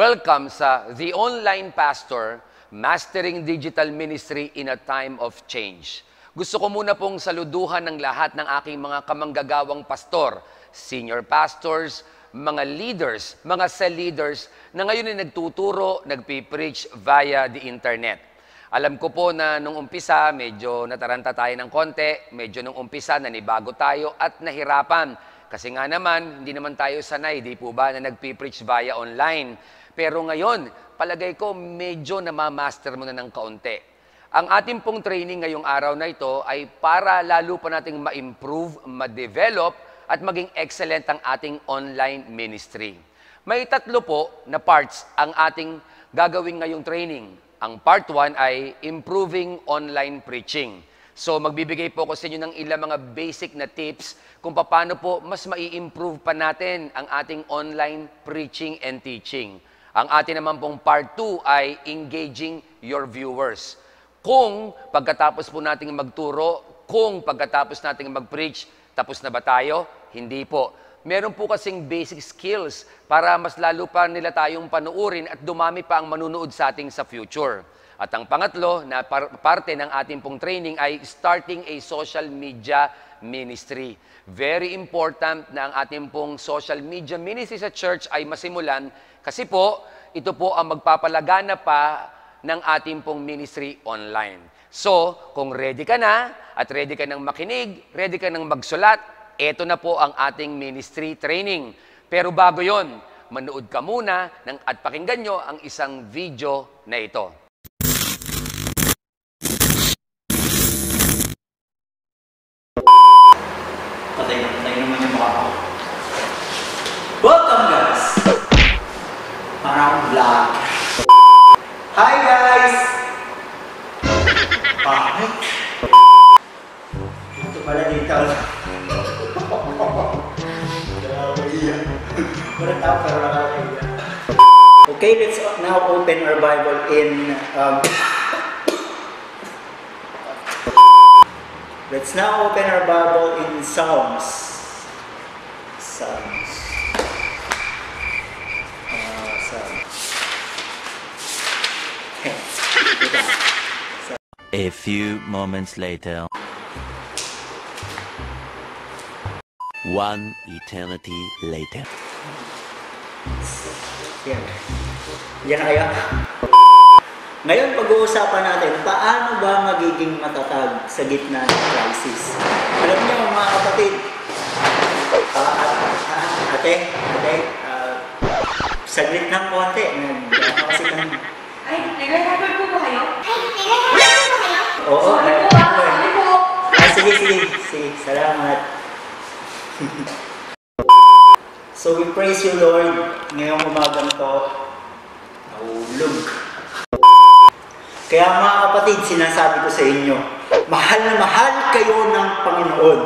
Welcome sa The Online Pastor, Mastering Digital Ministry in a Time of Change. Gusto ko muna pong saluduhan ng lahat ng aking mga kamanggagawang pastor, senior pastors, mga leaders, mga cell leaders na ngayon ay nagtuturo, nagpipreach via the internet. Alam ko po na nung umpisa, medyo nataranta tayo ng konti, medyo nung umpisa, nanibago tayo at nahirapan. Kasi nga naman, hindi naman tayo sanay, di po ba, na nagpipreach via online. Pero ngayon, palagay ko, medyo namamaster mo na ng kaunti. Ang ating pong training ngayong araw na ito ay para lalo pa nating ma-improve, ma-develop, at maging excellent ang ating online ministry. May tatlo po na parts ang ating gagawin ngayong training. Ang part 1 ay improving online preaching. So magbibigay po ako sa inyo ng ilang mga basic na tips kung paano po mas mai-improve pa natin ang ating online preaching and teaching. Ang atin naman pong part 2 ay engaging your viewers. Kung pagkatapos po nating magturo, kung pagkatapos nating mag-preach, tapos na ba tayo? Hindi po. Meron po kasing basic skills para mas lalo pa nila tayong panuurin at dumami pa ang manunood sa ating sa future. At ang pangatlo na par- parte ng ating pong training ay starting a social media ministry. Very important na ang ating pong social media ministry sa church ay masimulan kasi po ito po ang magpapalagana pa ng ating pong ministry online. So, kung ready ka na at ready ka nang makinig, ready ka nang magsulat, ito na po ang ating ministry training. Pero bago yon, manood ka muna ng, at pakinggan nyo ang isang video na ito. Patay na, patay naman yung mukha ko. Welcome guys! Parang vlog. Hi guys! Bakit? Ito pala dito. Okay, let's now open our Bible in um, Let's now open our Bible in Psalms. Psalms. Uh, Psalms. A few moments later. One eternity later. Yan. Yan na kayo. Ngayon, pag-uusapan natin, paano ba magiging matatag sa gitna ng crisis? Alam niyo, mga kapatid, ah, ah, ah, ate, ate, ah, saglit ng konti. Nag- kasi ng... Ay, nag-record po ba kayo? Ay, nag-record po ba kayo? Oo, Sorry po ah, sorry po. Ah, sige, sige, sige. Salamat. so we praise you, Lord. Ngayong umagang to, nahulog. Kaya mga kapatid, sinasabi ko sa inyo, mahal na mahal kayo ng Panginoon.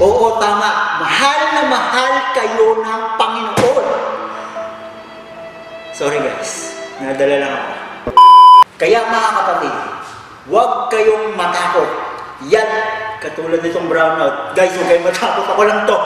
Oo, tama. Mahal na mahal kayo ng Panginoon. Sorry guys, nadala lang ako. Kaya mga kapatid, huwag kayong matakot. Yan, katulad nitong brownout. Guys, huwag kayong matakot. Ako lang to.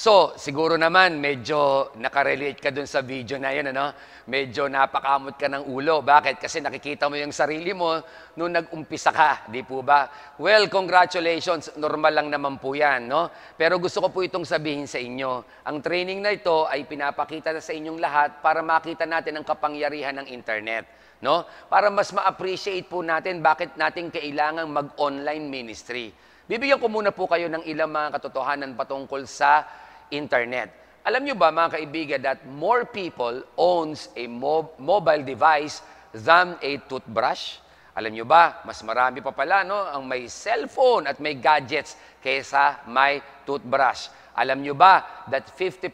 So, siguro naman medyo nakarelate ka dun sa video na yun, ano? Medyo napakamot ka ng ulo. Bakit? Kasi nakikita mo yung sarili mo nung nag-umpisa ka, di po ba? Well, congratulations. Normal lang naman po yan, no? Pero gusto ko po itong sabihin sa inyo. Ang training na ito ay pinapakita na sa inyong lahat para makita natin ang kapangyarihan ng internet. No? Para mas ma-appreciate po natin bakit natin kailangan mag-online ministry. Bibigyan ko muna po kayo ng ilang mga katotohanan patungkol sa internet. Alam nyo ba mga kaibigan that more people owns a mo- mobile device than a toothbrush? Alam nyo ba, mas marami pa pala no, ang may cellphone at may gadgets kaysa may toothbrush. Alam nyo ba that 50%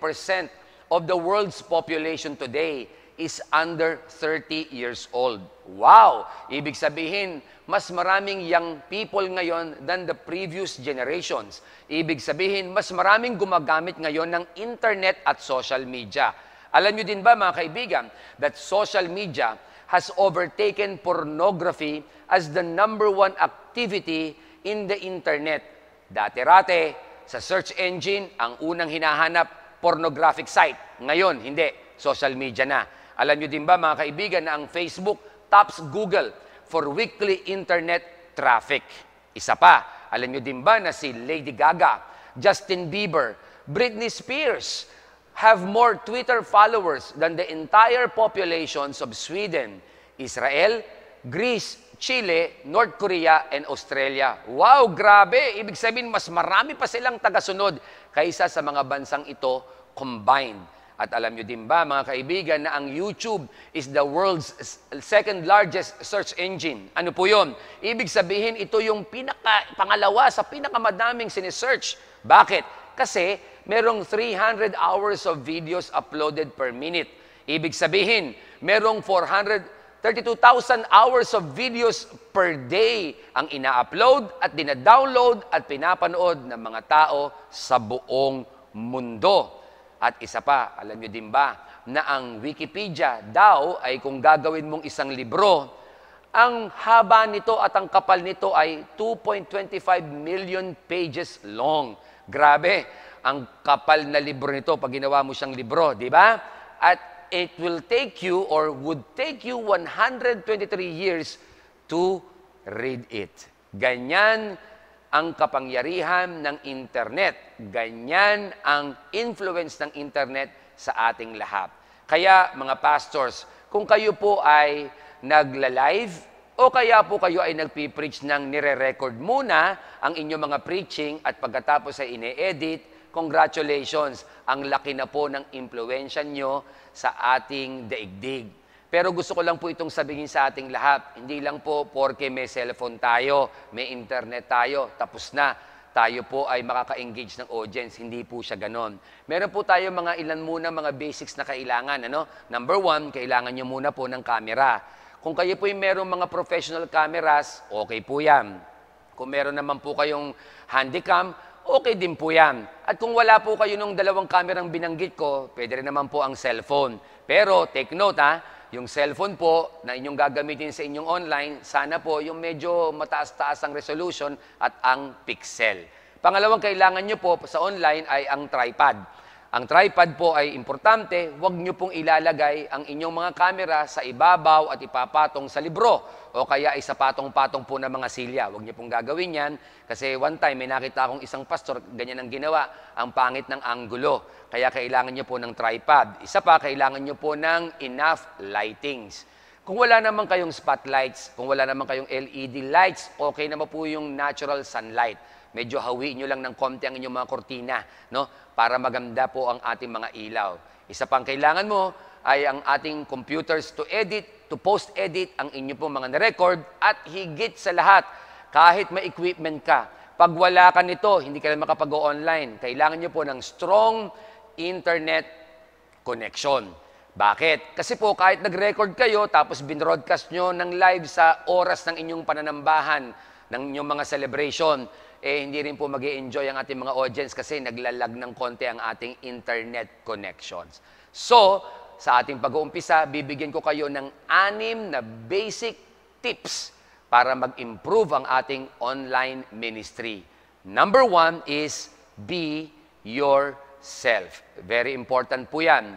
of the world's population today is under 30 years old. Wow! Ibig sabihin, mas maraming young people ngayon than the previous generations. Ibig sabihin, mas maraming gumagamit ngayon ng internet at social media. Alam nyo din ba mga kaibigan, that social media has overtaken pornography as the number one activity in the internet. Dati-rate, sa search engine, ang unang hinahanap, pornographic site. Ngayon, hindi. social media na. Alam nyo din ba mga kaibigan na ang Facebook tops Google for weekly internet traffic. Isa pa, alam nyo din ba na si Lady Gaga, Justin Bieber, Britney Spears have more Twitter followers than the entire populations of Sweden, Israel, Greece, Chile, North Korea, and Australia. Wow, grabe! Ibig sabihin, mas marami pa silang tagasunod kaysa sa mga bansang ito combined. At alam nyo din ba, mga kaibigan, na ang YouTube is the world's second largest search engine. Ano po yon? Ibig sabihin, ito yung pinaka, pangalawa sa pinakamadaming sinesearch. Bakit? Kasi merong 300 hours of videos uploaded per minute. Ibig sabihin, merong 432,000 hours of videos per day ang ina-upload at dina-download at pinapanood ng mga tao sa buong mundo. At isa pa, alam nyo din ba, na ang Wikipedia daw ay kung gagawin mong isang libro, ang haba nito at ang kapal nito ay 2.25 million pages long. Grabe, ang kapal na libro nito pag ginawa mo siyang libro, di ba? At it will take you or would take you 123 years to read it. Ganyan ang kapangyarihan ng internet. Ganyan ang influence ng internet sa ating lahat. Kaya mga pastors, kung kayo po ay nagla-live o kaya po kayo ay nagpi-preach ng nire-record muna ang inyong mga preaching at pagkatapos ay ine-edit, congratulations! Ang laki na po ng impluensya nyo sa ating daigdig. Pero gusto ko lang po itong sabihin sa ating lahat. Hindi lang po porke may cellphone tayo, may internet tayo, tapos na. Tayo po ay makaka-engage ng audience. Hindi po siya ganon. Meron po tayo mga ilan muna mga basics na kailangan. Ano? Number one, kailangan nyo muna po ng camera. Kung kayo po yung merong mga professional cameras, okay po yan. Kung meron naman po kayong handycam, okay din po yan. At kung wala po kayo nung dalawang kamerang binanggit ko, pwede rin naman po ang cellphone. Pero take note ha, yung cellphone po na inyong gagamitin sa inyong online, sana po yung medyo mataas-taas ang resolution at ang pixel. Pangalawang kailangan nyo po sa online ay ang tripod. Ang tripod po ay importante, huwag nyo pong ilalagay ang inyong mga camera sa ibabaw at ipapatong sa libro o kaya ay sa patong-patong po ng mga silya. Huwag nyo pong gagawin yan kasi one time may nakita akong isang pastor, ganyan ang ginawa, ang pangit ng anggulo. Kaya kailangan nyo po ng tripod. Isa pa, kailangan nyo po ng enough lightings. Kung wala naman kayong spotlights, kung wala naman kayong LED lights, okay naman po yung natural sunlight. Medyo hawiin nyo lang ng konti ang inyong mga kortina, no? Para maganda po ang ating mga ilaw. Isa pang kailangan mo ay ang ating computers to edit, to post-edit ang inyong pong mga na-record at higit sa lahat, kahit may equipment ka, pag wala ka nito, hindi ka na makapag-online. Kailangan nyo po ng strong internet connection. Bakit? Kasi po kahit nag-record kayo tapos binroadcast nyo ng live sa oras ng inyong pananambahan, ng inyong mga celebration, eh hindi rin po mag enjoy ang ating mga audience kasi naglalag ng konti ang ating internet connections. So, sa ating pag-uumpisa, bibigyan ko kayo ng anim na basic tips para mag-improve ang ating online ministry. Number one is be yourself. Very important po yan.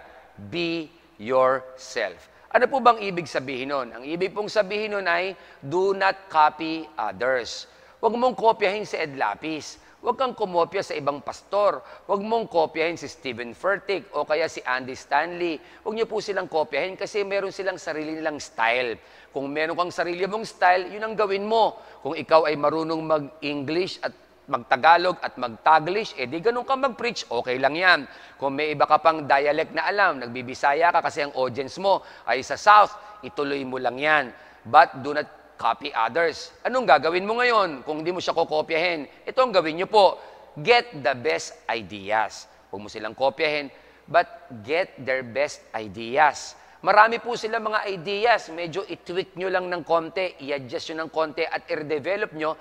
Be yourself. Ano po bang ibig sabihin nun? Ang ibig pong sabihin nun ay, do not copy others. Huwag mong kopyahin si Ed Lapis. Huwag kang kumopya sa ibang pastor. Huwag mong kopyahin si Stephen Furtick o kaya si Andy Stanley. Huwag niyo po silang kopyahin kasi meron silang sarili nilang style. Kung meron kang sarili mong style, yun ang gawin mo. Kung ikaw ay marunong mag-English at mag-Tagalog at mag-Taglish, eh di ganun ka mag-preach, okay lang yan. Kung may iba ka pang dialect na alam, nagbibisaya ka kasi ang audience mo ay sa South, ituloy mo lang yan. But do not copy others. Anong gagawin mo ngayon kung hindi mo siya kokopyahin? Ito ang gawin niyo po. Get the best ideas. Huwag mo silang kopyahin, but get their best ideas. Marami po sila mga ideas. Medyo i-tweak nyo lang ng konti, i-adjust nyo ng konti, at i-develop nyo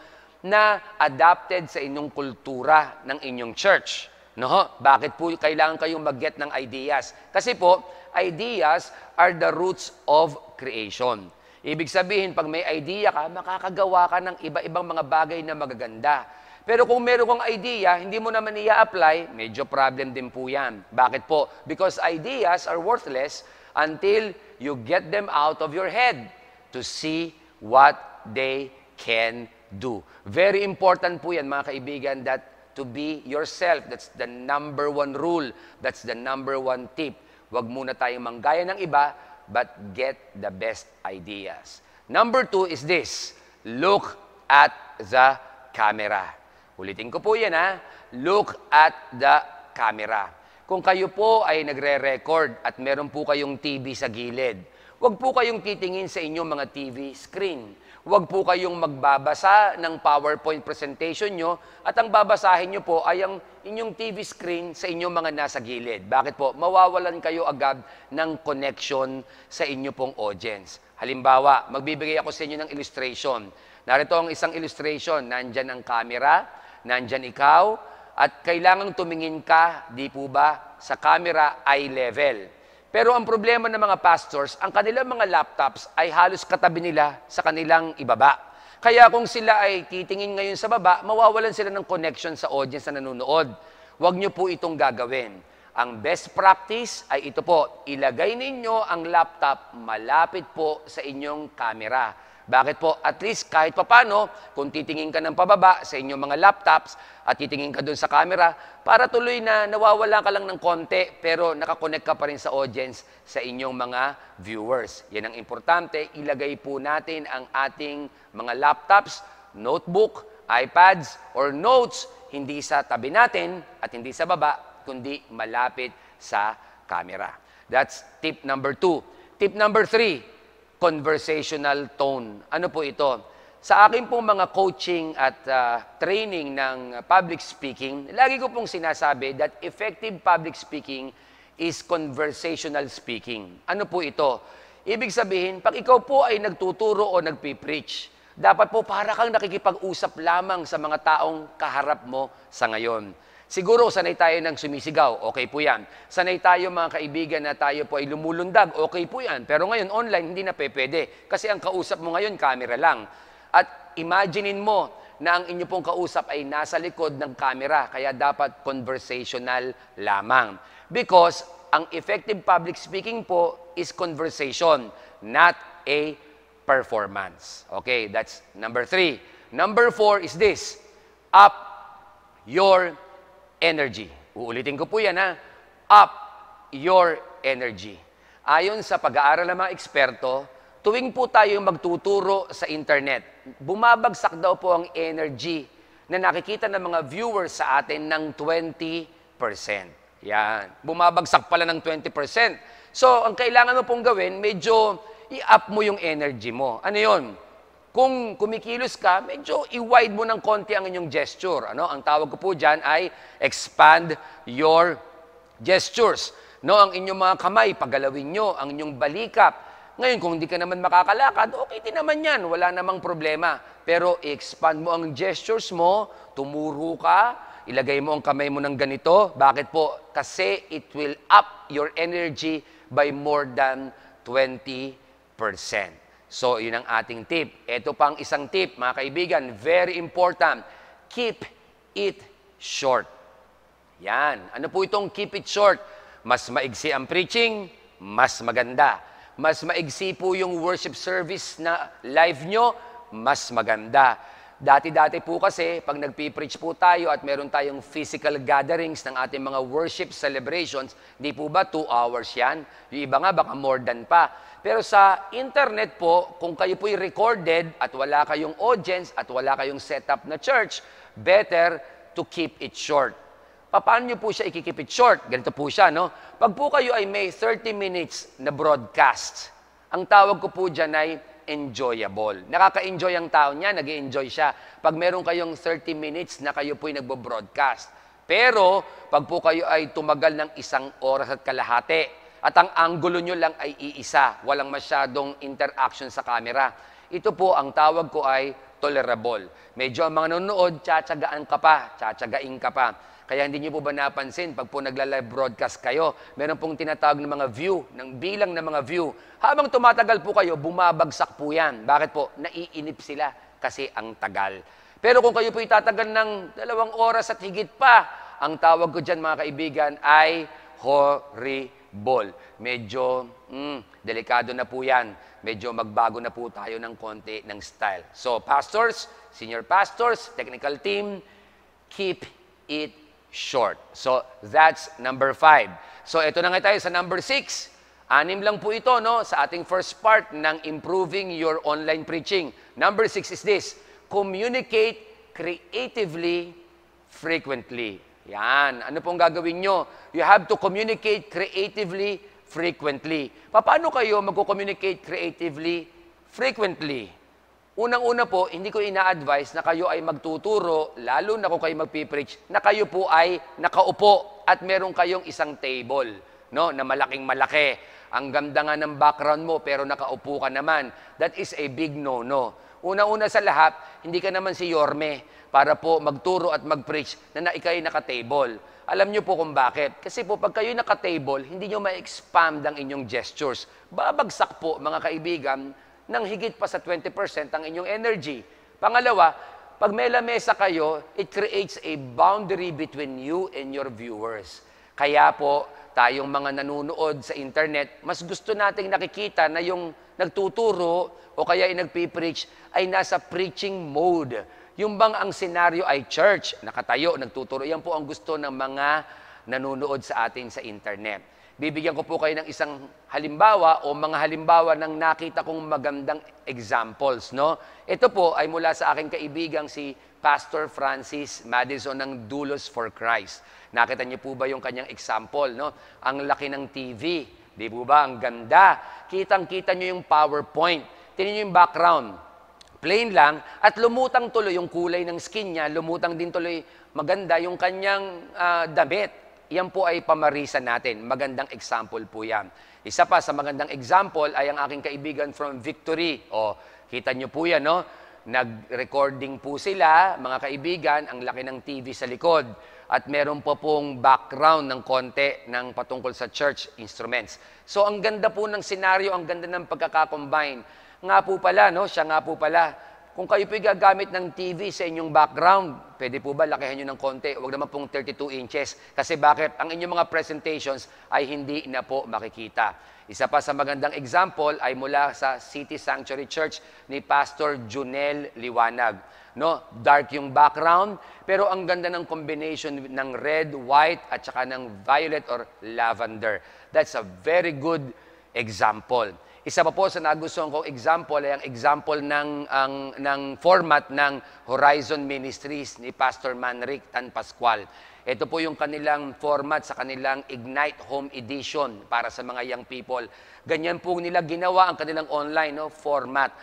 na adapted sa inyong kultura ng inyong church. No? Bakit po kailangan kayong mag-get ng ideas? Kasi po, ideas are the roots of creation. Ibig sabihin, pag may idea ka, makakagawa ka ng iba-ibang mga bagay na magaganda. Pero kung meron kang idea, hindi mo naman i-apply, medyo problem din po yan. Bakit po? Because ideas are worthless until you get them out of your head to see what they can do. Very important po yan, mga kaibigan, that to be yourself. That's the number one rule. That's the number one tip. Huwag muna tayong manggaya ng iba, but get the best ideas. Number two is this. Look at the camera. Ulitin ko po yan ha. Look at the camera. Kung kayo po ay nagre-record at meron po kayong TV sa gilid, huwag po kayong titingin sa inyong mga TV screen. Huwag po kayong magbabasa ng PowerPoint presentation nyo at ang babasahin nyo po ay ang inyong TV screen sa inyong mga nasa gilid. Bakit po? Mawawalan kayo agad ng connection sa inyo pong audience. Halimbawa, magbibigay ako sa inyo ng illustration. Narito ang isang illustration. Nandyan ang camera, nandyan ikaw, at kailangang tumingin ka, di po ba, sa camera eye level. Pero ang problema ng mga pastors, ang kanilang mga laptops ay halos katabi nila sa kanilang ibaba. Kaya kung sila ay titingin ngayon sa baba, mawawalan sila ng connection sa audience na nanonood. Huwag niyo po itong gagawin. Ang best practice ay ito po, ilagay ninyo ang laptop malapit po sa inyong camera. Bakit po? At least kahit papano, kung titingin ka ng pababa sa inyong mga laptops at titingin ka doon sa camera, para tuloy na nawawala ka lang ng konti pero nakakonect ka pa rin sa audience sa inyong mga viewers. Yan ang importante. Ilagay po natin ang ating mga laptops, notebook, iPads, or notes hindi sa tabi natin at hindi sa baba, kundi malapit sa camera. That's tip number two. Tip number three, conversational tone. Ano po ito? Sa akin pong mga coaching at uh, training ng public speaking, lagi ko pong sinasabi that effective public speaking is conversational speaking. Ano po ito? Ibig sabihin, pag ikaw po ay nagtuturo o nagpipreach, dapat po para kang nakikipag-usap lamang sa mga taong kaharap mo sa ngayon. Siguro sanay tayo ng sumisigaw, okay po yan. Sanay tayo mga kaibigan na tayo po ay lumulundag, okay po yan. Pero ngayon online hindi na pwede kasi ang kausap mo ngayon camera lang. At imaginein mo na ang inyo pong kausap ay nasa likod ng camera, kaya dapat conversational lamang. Because ang effective public speaking po is conversation, not a performance. Okay, that's number three. Number four is this, up your energy. Uulitin ko po yan ha. Up your energy. Ayon sa pag-aaral ng mga eksperto, tuwing po tayo magtuturo sa internet, bumabagsak daw po ang energy na nakikita ng mga viewers sa atin ng 20%. Yan. Bumabagsak pala ng 20%. So, ang kailangan mo pong gawin, medyo i-up mo yung energy mo. Ano yon? Kung kumikilos ka, medyo i-wide mo ng konti ang inyong gesture. Ano? Ang tawag ko po dyan ay expand your gestures. No, ang inyong mga kamay, pagalawin nyo, ang inyong balikap. Ngayon, kung hindi ka naman makakalakad, okay din naman yan, wala namang problema. Pero i-expand mo ang gestures mo, tumuro ka, ilagay mo ang kamay mo ng ganito. Bakit po? Kasi it will up your energy by more than 20%. So, yun ang ating tip. Ito pang isang tip, mga kaibigan, very important. Keep it short. Yan. Ano po itong keep it short? Mas maigsi ang preaching, mas maganda. Mas maigsi po yung worship service na live nyo, mas maganda. Dati-dati po kasi, pag nagpipreach po tayo at meron tayong physical gatherings ng ating mga worship celebrations, di po ba two hours yan? Yung iba nga, baka more than pa. Pero sa internet po, kung kayo po'y recorded at wala kayong audience at wala kayong setup na church, better to keep it short. Paano nyo po siya ikikip it short? Ganito po siya, no? Pag po kayo ay may 30 minutes na broadcast, ang tawag ko po dyan ay enjoyable. Nakaka-enjoy ang tao niya, nag enjoy siya. Pag meron kayong 30 minutes na kayo po'y nagbo-broadcast. Pero, pag po kayo ay tumagal ng isang oras at kalahati, at ang angulo nyo lang ay iisa, walang masyadong interaction sa camera, ito po ang tawag ko ay tolerable. Medyo ang mga nanonood, tsatsagaan ka pa, tsatsagain ka pa. Kaya hindi niyo po ba napansin, pag po nagla-live broadcast kayo, meron pong tinatawag ng mga view, ng bilang ng mga view. Habang tumatagal po kayo, bumabagsak po yan. Bakit po? Naiinip sila kasi ang tagal. Pero kung kayo po itatagal ng dalawang oras at higit pa, ang tawag ko dyan mga kaibigan ay horrible. Medyo mm, delikado na po yan. Medyo magbago na po tayo ng konti ng style. So pastors, senior pastors, technical team, keep it short. So that's number five. So ito na nga tayo sa number six. Anim lang po ito no, sa ating first part ng improving your online preaching. Number six is this, communicate creatively frequently. Yan. Ano pong gagawin nyo? You have to communicate creatively frequently. Paano kayo magko-communicate creatively frequently? Unang-una po, hindi ko ina-advise na kayo ay magtuturo, lalo na kung kayo magpipreach, na kayo po ay nakaupo at meron kayong isang table, no, na malaking malaki. Ang ganda nga ng background mo, pero nakaupo ka naman. That is a big no-no. Una-una sa lahat, hindi ka naman si Yorme para po magturo at mag-preach na na ikay naka-table. Alam niyo po kung bakit. Kasi po pag kayo naka-table, hindi niyo ma-expand ang inyong gestures. Babagsak po, mga kaibigan, ng higit pa sa 20% ang inyong energy. Pangalawa, pag may lamesa kayo, it creates a boundary between you and your viewers. Kaya po, tayong mga nanonood sa internet, mas gusto nating nakikita na yung nagtuturo o kaya yung nagpipreach ay nasa preaching mode. Yung bang ang senaryo ay church, nakatayo, nagtuturo. Yan po ang gusto ng mga nanonood sa atin sa internet. Bibigyan ko po kayo ng isang halimbawa o mga halimbawa ng nakita kong magandang examples. No? Ito po ay mula sa aking kaibigang si Pastor Francis Madison ng Dulos for Christ. Nakita niyo po ba yung kanyang example? No? Ang laki ng TV. Di po ba? Ang ganda. Kitang-kita niyo yung PowerPoint. Tingnan niyo yung background. Plain lang. At lumutang tuloy yung kulay ng skin niya. Lumutang din tuloy maganda yung kanyang ah, damit. Yan po ay pamarisan natin. Magandang example po yan. Isa pa sa magandang example ay ang aking kaibigan from Victory. O, kita nyo po yan, no? Nag-recording po sila, mga kaibigan, ang laki ng TV sa likod. At meron po pong background ng konti ng patungkol sa church instruments. So, ang ganda po ng senaryo, ang ganda ng pagkakakombine. Nga po pala, no? Siya nga po pala, kung kayo po'y gagamit ng TV sa inyong background, pwede po ba lakihan nyo ng konti? Huwag naman pong 32 inches. Kasi bakit? Ang inyong mga presentations ay hindi na po makikita. Isa pa sa magandang example ay mula sa City Sanctuary Church ni Pastor Junel Liwanag. No, dark yung background, pero ang ganda ng combination ng red, white, at saka ng violet or lavender. That's a very good example. Isa pa po sa nagustuhan kong example ay ang example ng, ang, ng format ng Horizon Ministries ni Pastor Manric Tan Pascual. Ito po yung kanilang format sa kanilang Ignite Home Edition para sa mga young people. Ganyan po nila ginawa ang kanilang online no, format.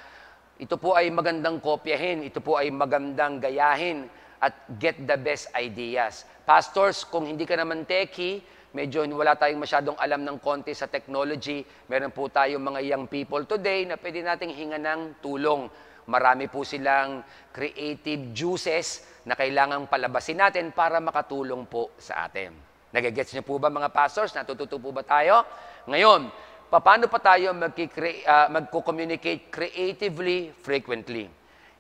Ito po ay magandang kopyahin, ito po ay magandang gayahin at get the best ideas. Pastors, kung hindi ka naman techie, medyo wala tayong masyadong alam ng konti sa technology, meron po tayong mga young people today na pwede nating hinga ng tulong. Marami po silang creative juices na kailangang palabasin natin para makatulong po sa atin. Nagagets niyo po ba mga pastors? Natututo po ba tayo? Ngayon, paano pa tayo ah, magko-communicate creatively frequently?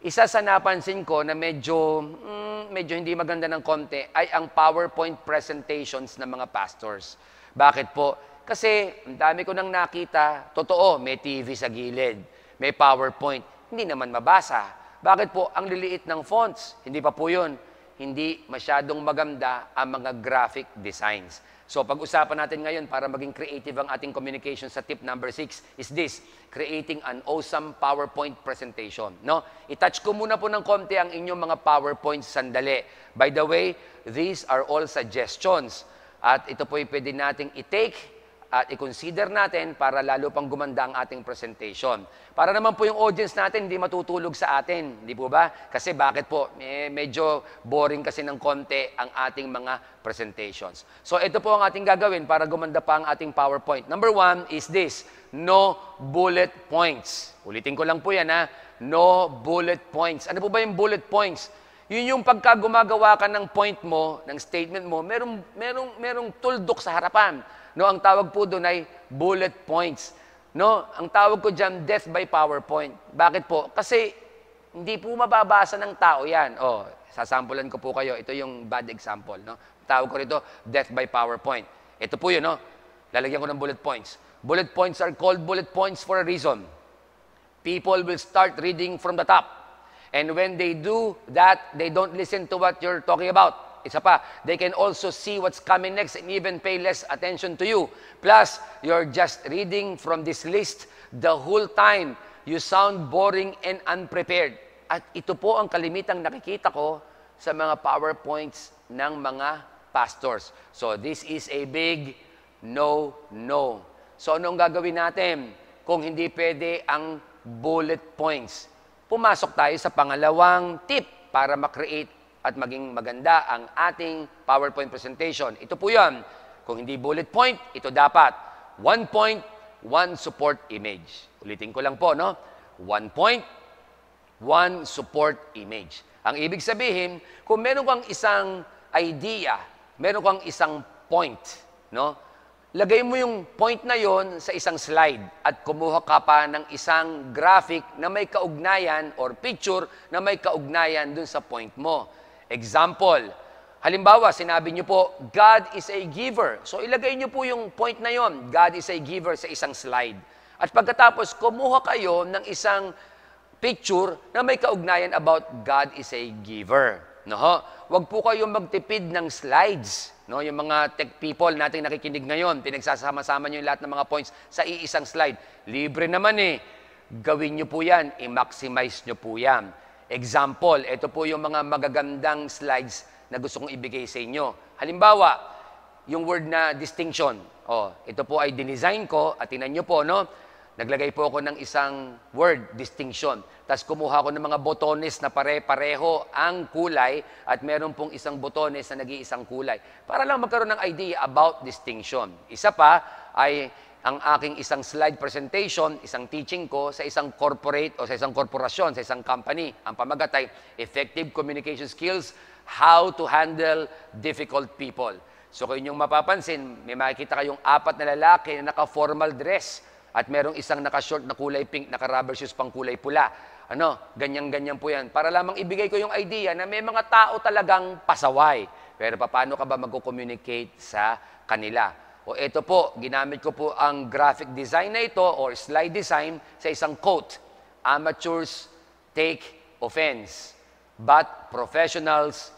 Isa sa napansin ko na medyo, mm, medyo hindi maganda ng konti ay ang PowerPoint presentations ng mga pastors. Bakit po? Kasi ang dami ko nang nakita, totoo, may TV sa gilid, may PowerPoint, hindi naman mabasa. Bakit po? Ang liliit ng fonts, hindi pa po yun. Hindi masyadong maganda ang mga graphic designs. So pag-usapan natin ngayon para maging creative ang ating communication sa tip number six is this, creating an awesome PowerPoint presentation. No? I-touch ko muna po ng konti ang inyong mga PowerPoint sandali. By the way, these are all suggestions. At ito po pwede nating i-take at i-consider natin para lalo pang gumanda ang ating presentation. Para naman po yung audience natin hindi matutulog sa atin, di po ba? Kasi bakit po? Eh, medyo boring kasi ng konti ang ating mga presentations. So ito po ang ating gagawin para gumanda pa ang ating PowerPoint. Number one is this, no bullet points. Ulitin ko lang po yan ha, no bullet points. Ano po ba yung bullet points? Yun yung pagka gumagawa ka ng point mo, ng statement mo, merong, merong, merong tuldok sa harapan. No, ang tawag po doon ay bullet points. No, ang tawag ko diyan death by PowerPoint. Bakit po? Kasi hindi po mababasa ng tao 'yan. Oh, sasampulan ko po kayo. Ito yung bad example, no? Tawag ko rito death by PowerPoint. Ito po 'yun, no? Lalagyan ko ng bullet points. Bullet points are called bullet points for a reason. People will start reading from the top. And when they do that, they don't listen to what you're talking about. Isa pa, they can also see what's coming next and even pay less attention to you. Plus, you're just reading from this list the whole time. You sound boring and unprepared. At ito po ang kalimitang nakikita ko sa mga PowerPoints ng mga pastors. So this is a big no, no. So anong gagawin natin kung hindi pwede ang bullet points? Pumasok tayo sa pangalawang tip para makreate at maging maganda ang ating PowerPoint presentation. Ito po yan. Kung hindi bullet point, ito dapat. One point, one support image. Ulitin ko lang po, no? One point, one support image. Ang ibig sabihin, kung meron kang isang idea, meron kang isang point, no? Lagay mo yung point na yon sa isang slide at kumuha ka pa ng isang graphic na may kaugnayan or picture na may kaugnayan dun sa point mo. Example, halimbawa, sinabi niyo po, God is a giver. So ilagay niyo po yung point na yon, God is a giver sa isang slide. At pagkatapos, kumuha kayo ng isang picture na may kaugnayan about God is a giver. No? Huwag po kayong magtipid ng slides. No? Yung mga tech people nating nakikinig ngayon, pinagsasama-sama nyo yung lahat ng mga points sa iisang slide. Libre naman eh. Gawin nyo po yan, i-maximize nyo po yan. Example, ito po yung mga magagandang slides na gusto kong ibigay sa inyo. Halimbawa, yung word na distinction. Oh, ito po ay dinesign ko at tinan nyo po, no? Naglagay po ako ng isang word, distinction. Tapos kumuha ko ng mga botones na pare-pareho ang kulay at meron pong isang botones na nag-iisang kulay. Para lang magkaroon ng idea about distinction. Isa pa ay ang aking isang slide presentation, isang teaching ko sa isang corporate o sa isang korporasyon, sa isang company. Ang pamagat ay Effective Communication Skills, How to Handle Difficult People. So kung inyong mapapansin, may makikita kayong apat na lalaki na naka-formal dress at merong isang naka-short na kulay pink, naka-rubber shoes pang kulay pula. Ano, ganyan-ganyan po yan. Para lamang ibigay ko yung idea na may mga tao talagang pasaway. Pero paano ka ba mag-communicate sa kanila? O ito po, ginamit ko po ang graphic design na ito or slide design sa isang quote. Amateurs take offense, but professionals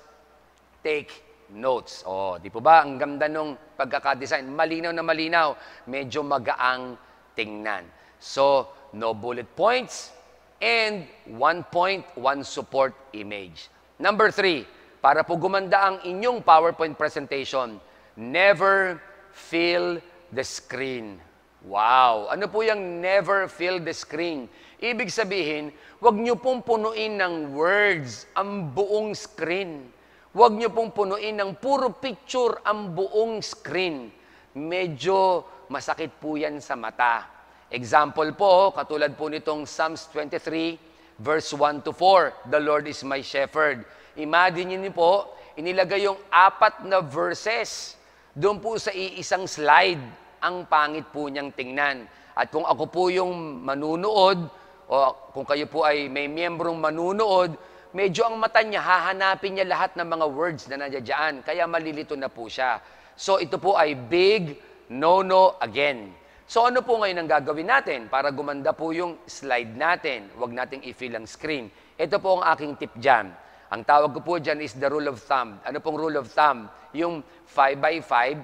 take notes. O, di po ba? Ang ganda nung pagkakadesign. Malinaw na malinaw. Medyo magaang tingnan. So, no bullet points and one point, one support image. Number three, para po gumanda ang inyong PowerPoint presentation, never fill the screen. Wow! Ano po yung never fill the screen? Ibig sabihin, huwag niyo pong punuin ng words ang buong screen. Huwag niyo pong punuin ng puro picture ang buong screen. Medyo masakit po yan sa mata. Example po, katulad po nitong Psalms 23, verse 1 to 4, The Lord is my shepherd. Imagine niyo po, inilagay yung apat na verses doon po sa iisang slide, ang pangit po niyang tingnan. At kung ako po yung manunood, o kung kayo po ay may miyembrong manunood, medyo ang mata niya, hahanapin niya lahat ng mga words na nandiyan. Kaya malilito na po siya. So ito po ay big no-no again. So ano po ngayon ang gagawin natin para gumanda po yung slide natin? Huwag nating i-fill ang screen. Ito po ang aking tip dyan. Ang tawag ko po dyan is the rule of thumb. Ano pong rule of thumb? Yung 5 by 5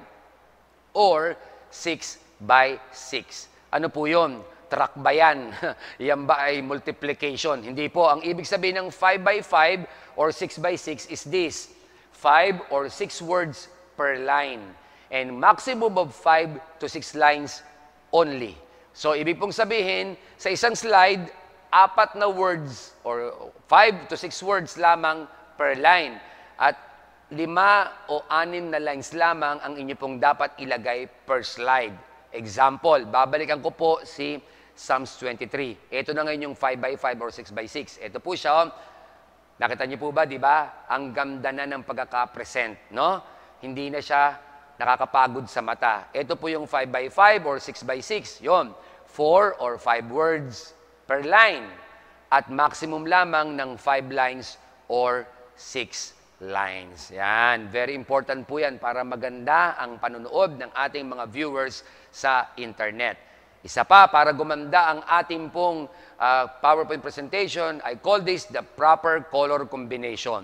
or 6 by 6. Ano po yun? Track ba yan? yan ba ay multiplication? Hindi po. Ang ibig sabihin ng 5 by 5 or 6 by 6 is this. 5 or 6 words per line. And maximum of 5 to 6 lines only. So, ibig pong sabihin, sa isang slide, apat na words or 5 to 6 words lamang per line. At lima o anim na lines lamang ang inyo pong dapat ilagay per slide. Example, babalikan ko po si Psalms 23. Ito na ngayon yung 5x5 or 6x6. Ito po siya. oh. Nakita niyo po ba, di ba? Ang ganda na ng pagkaka-present, no? Hindi na siya nakakapagod sa mata. Ito po yung 5x5 or 6x6. Yon. 4 or 5 words per line. At maximum lamang ng 5 lines or 6 lines. Yan. Very important po yan para maganda ang panunood ng ating mga viewers sa internet. Isa pa, para gumanda ang ating pong ah, PowerPoint presentation, I call this the proper color combination.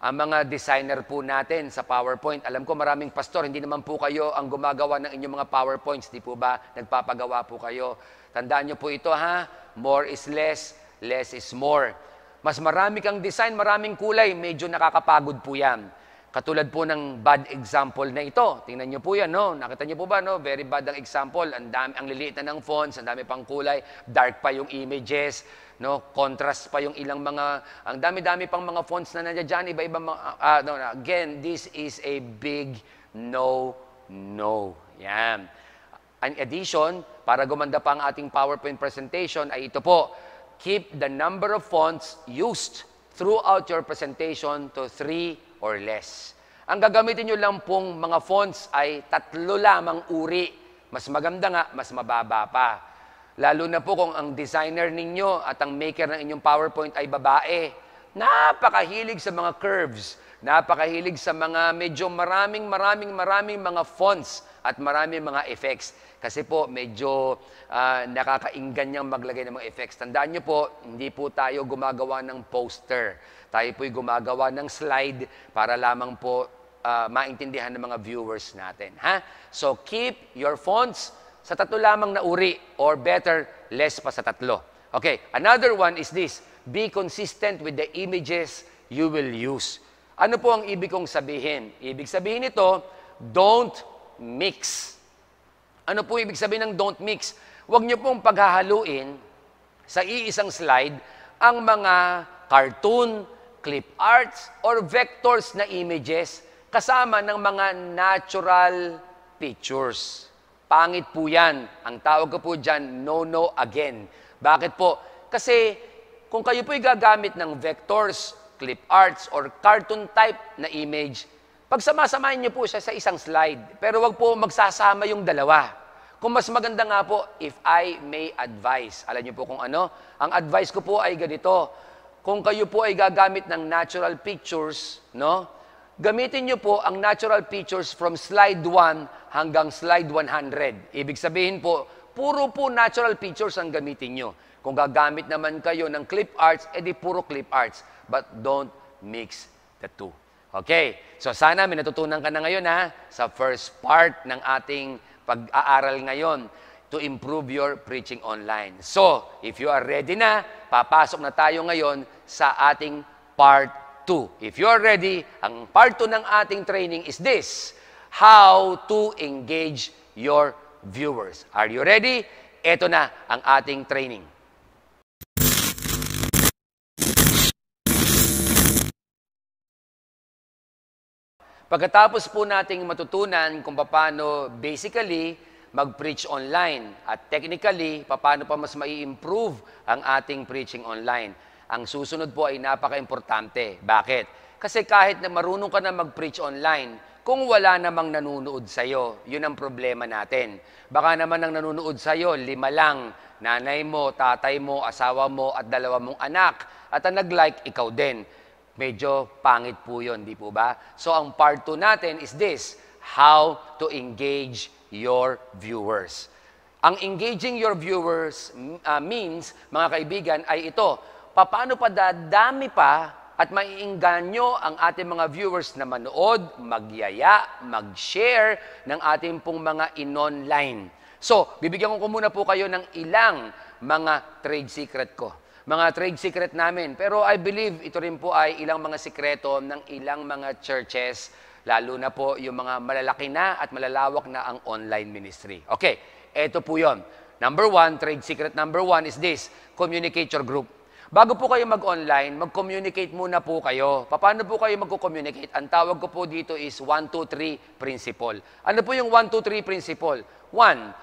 Ang mga designer po natin sa PowerPoint, alam ko maraming pastor, hindi naman po kayo ang gumagawa ng inyong mga PowerPoints, di po ba? Nagpapagawa po kayo. Tandaan nyo po ito ha, more is less, less is more. Mas marami kang design, maraming kulay, medyo nakakapagod po yan. Katulad po ng bad example na ito. Tingnan niyo po yan, no? Nakita niyo po ba, no? Very bad ang example. Ang, dami, ang liliit na ng fonts, ang dami pang kulay, dark pa yung images, no? Contrast pa yung ilang mga, ang dami-dami pang mga fonts na nandiyan dyan, iba-ibang mga, ah, no. Again, this is a big no, no. Yan. In addition, para gumanda pa ang ating PowerPoint presentation, ay ito po, keep the number of fonts used throughout your presentation to three or less. Ang gagamitin nyo lang pong mga fonts ay tatlo lamang uri. Mas maganda nga, mas mababa pa. Lalo na po kung ang designer ninyo at ang maker ng inyong PowerPoint ay babae. Napakahilig sa mga curves. Napakahilig sa mga medyo maraming, maraming, maraming mga fonts at maraming mga effects. Kasi po, medyo ah, nakakainggan niyang maglagay ng mga effects. Tandaan niyo po, hindi po tayo gumagawa ng poster. Tayo po'y gumagawa ng slide para lamang po ah, maintindihan ng mga viewers natin. Ha? So, keep your fonts sa tatlo lamang na uri or better, less pa sa tatlo. Okay, another one is this. Be consistent with the images you will use. Ano po ang ibig kong sabihin? Ibig sabihin nito, don't mix. Ano po ibig sabihin ng don't mix? Huwag niyo pong paghahaluin sa iisang slide ang mga cartoon, clip arts, or vectors na images kasama ng mga natural pictures. Pangit po yan. Ang tawag ko po dyan, no-no again. Bakit po? Kasi kung kayo po'y gagamit ng vectors, clip arts, or cartoon type na image, pagsamasamahin niyo po siya sa isang slide. Pero wag po magsasama yung dalawa. Kung mas maganda nga po, if I may advise. Alam niyo po kung ano? Ang advice ko po ay ganito. Kung kayo po ay gagamit ng natural pictures, no? Gamitin niyo po ang natural pictures from slide 1 hanggang slide 100. Ibig sabihin po, puro po natural pictures ang gamitin niyo. Kung gagamit naman kayo ng clip arts, edi puro clip arts. But don't mix the two. Okay, so sana may natutunan ka na ngayon ha, sa first part ng ating pag-aaral ngayon to improve your preaching online. So, if you are ready na, papasok na tayo ngayon sa ating part 2. If you are ready, ang part 2 ng ating training is this, how to engage your viewers. Are you ready? Ito na ang ating training. Pagkatapos po nating matutunan kung paano basically mag-preach online at technically paano pa mas mai-improve ang ating preaching online. Ang susunod po ay napaka-importante. Bakit? Kasi kahit na marunong ka na mag-preach online, kung wala namang nanonood sa'yo, yun ang problema natin. Baka naman ang nanonood sa'yo, lima lang, nanay mo, tatay mo, asawa mo, at dalawa mong anak. At ang nag-like, ikaw din medyo pangit po yun, di po ba? So ang part 2 natin is this, how to engage your viewers. Ang engaging your viewers ah, means, mga kaibigan, ay ito, paano pa dadami pa at maiinganyo ang ating mga viewers na manood, magyaya, mag-share ng ating pong mga in-online. So, bibigyan ko muna po kayo ng ilang mga trade secret ko mga trade secret namin. Pero I believe ito rin po ay ilang mga sikreto ng ilang mga churches, lalo na po yung mga malalaki na at malalawak na ang online ministry. Okay, eto po yon. Number one, trade secret number one is this, communicate your group. Bago po kayo mag-online, mag-communicate muna po kayo. Paano po kayo mag-communicate? Ang tawag ko po dito is 1, 2, 3 principle. Ano po yung 1, 2, 3 principle? One,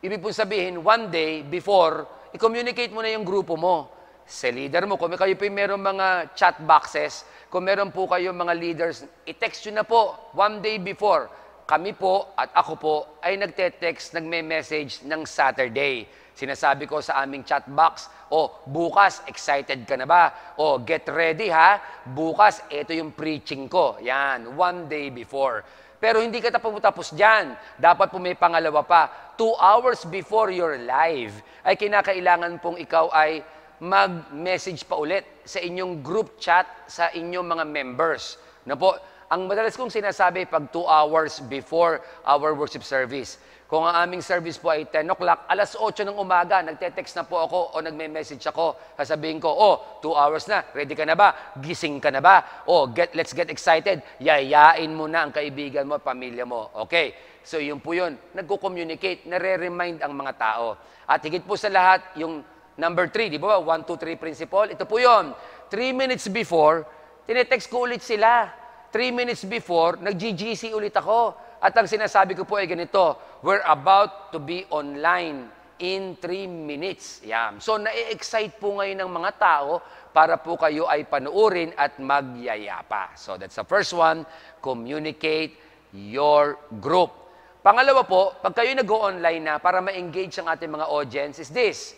Ibig pong sabihin, one day before, i-communicate mo na yung grupo mo sa leader mo. Kung kayo po meron mga chat boxes, kung meron po kayo mga leaders, i-text nyo na po one day before. Kami po at ako po ay nagte-text, nagme-message ng Saturday. Sinasabi ko sa aming chat box, o bukas, excited ka na ba? O get ready ha, bukas, ito yung preaching ko. Yan, one day before. Pero hindi ka tapos dyan. Dapat po may pangalawa pa. Two hours before your live, ay kinakailangan pong ikaw ay mag-message pa ulit sa inyong group chat sa inyong mga members. Na po, ang madalas kong sinasabi pag two hours before our worship service, kung ang aming service po ay 10 o'clock, alas 8 ng umaga, nagte-text na po ako o nagme-message ako. Sasabihin ko, oh, 2 hours na, ready ka na ba? Gising ka na ba? Oh, get, let's get excited. Yayain mo na ang kaibigan mo, pamilya mo. Okay, so yun po yun. Nagko-communicate, nare-remind ang mga tao. At higit po sa lahat, yung number 3, di ba? 1, 2, 3 principle. Ito po yun. 3 minutes before, tinetext ko ulit sila. 3 minutes before, nag-GGC ulit ako. At ang sinasabi ko po ay ganito, we're about to be online in 3 minutes. Yan. So, na-excite po ngayon ng mga tao para po kayo ay panuorin at magyayapa. So, that's the first one, communicate your group. Pangalawa po, pag kayo nag-online na para ma-engage ang ating mga audience is this,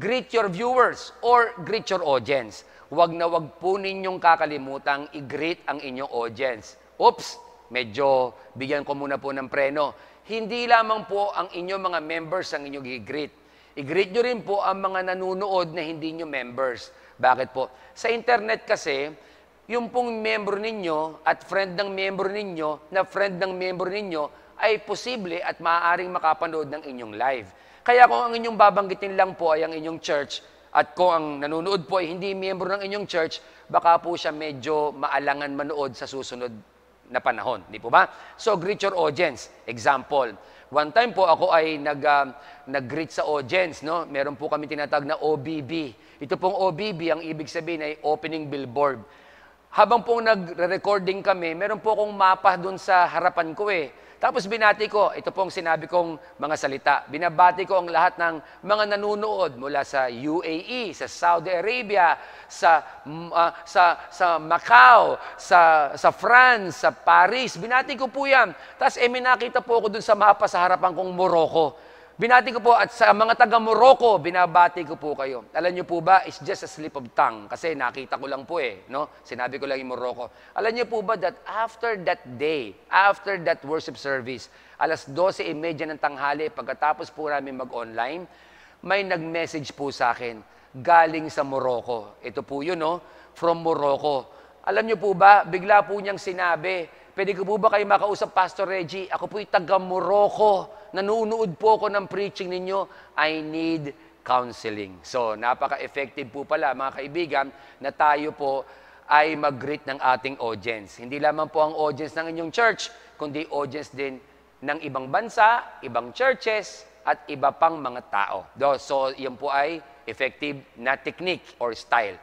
greet your viewers or greet your audience. Huwag na wag po ninyong kakalimutang i-greet ang inyong audience. Oops! medyo bigyan ko muna po ng preno. Hindi lamang po ang inyong mga members ang inyong i-greet. I-greet nyo rin po ang mga nanonood na hindi nyo members. Bakit po? Sa internet kasi, yung pong membro ninyo at friend ng membro ninyo na friend ng membro ninyo ay posible at maaaring makapanood ng inyong live. Kaya kung ang inyong babanggitin lang po ay ang inyong church at kung ang nanonood po ay hindi miyembro ng inyong church, baka po siya medyo maalangan manood sa susunod na panahon. Di po ba? So, greet your audience. Example, one time po ako ay nag, uh, nag-greet sa audience. No? Meron po kami tinatag na OBB. Ito pong OBB, ang ibig sabihin ay opening billboard. Habang pong nag-recording kami, meron po akong mapa doon sa harapan ko eh. Tapos binati ko, ito pong sinabi kong mga salita. Binabati ko ang lahat ng mga nanunood mula sa UAE, sa Saudi Arabia, sa uh, sa sa Macau, sa sa France, sa Paris. Binati ko po 'yan. Tapos eh, nakita po ako dun sa mapa sa harapan kong Morocco. Binati ko po at sa mga taga Morocco, binabati ko po kayo. Alam niyo po ba, it's just a slip of tongue kasi nakita ko lang po eh, no? Sinabi ko lang yung Morocco. Alam niyo po ba that after that day, after that worship service, alas 12:30 ng tanghali pagkatapos po namin mag-online, may nag-message po sa akin galing sa Morocco. Ito po yun, no? From Morocco. Alam niyo po ba, bigla po niyang sinabi, Pwede ko po ba kayo makausap, Pastor Reggie? Ako po'y taga Morocco. Nanunood po ako ng preaching ninyo. I need counseling. So, napaka-effective po pala, mga kaibigan, na tayo po ay mag-greet ng ating audience. Hindi lamang po ang audience ng inyong church, kundi audience din ng ibang bansa, ibang churches, at iba pang mga tao. So, yan po ay effective na technique or style.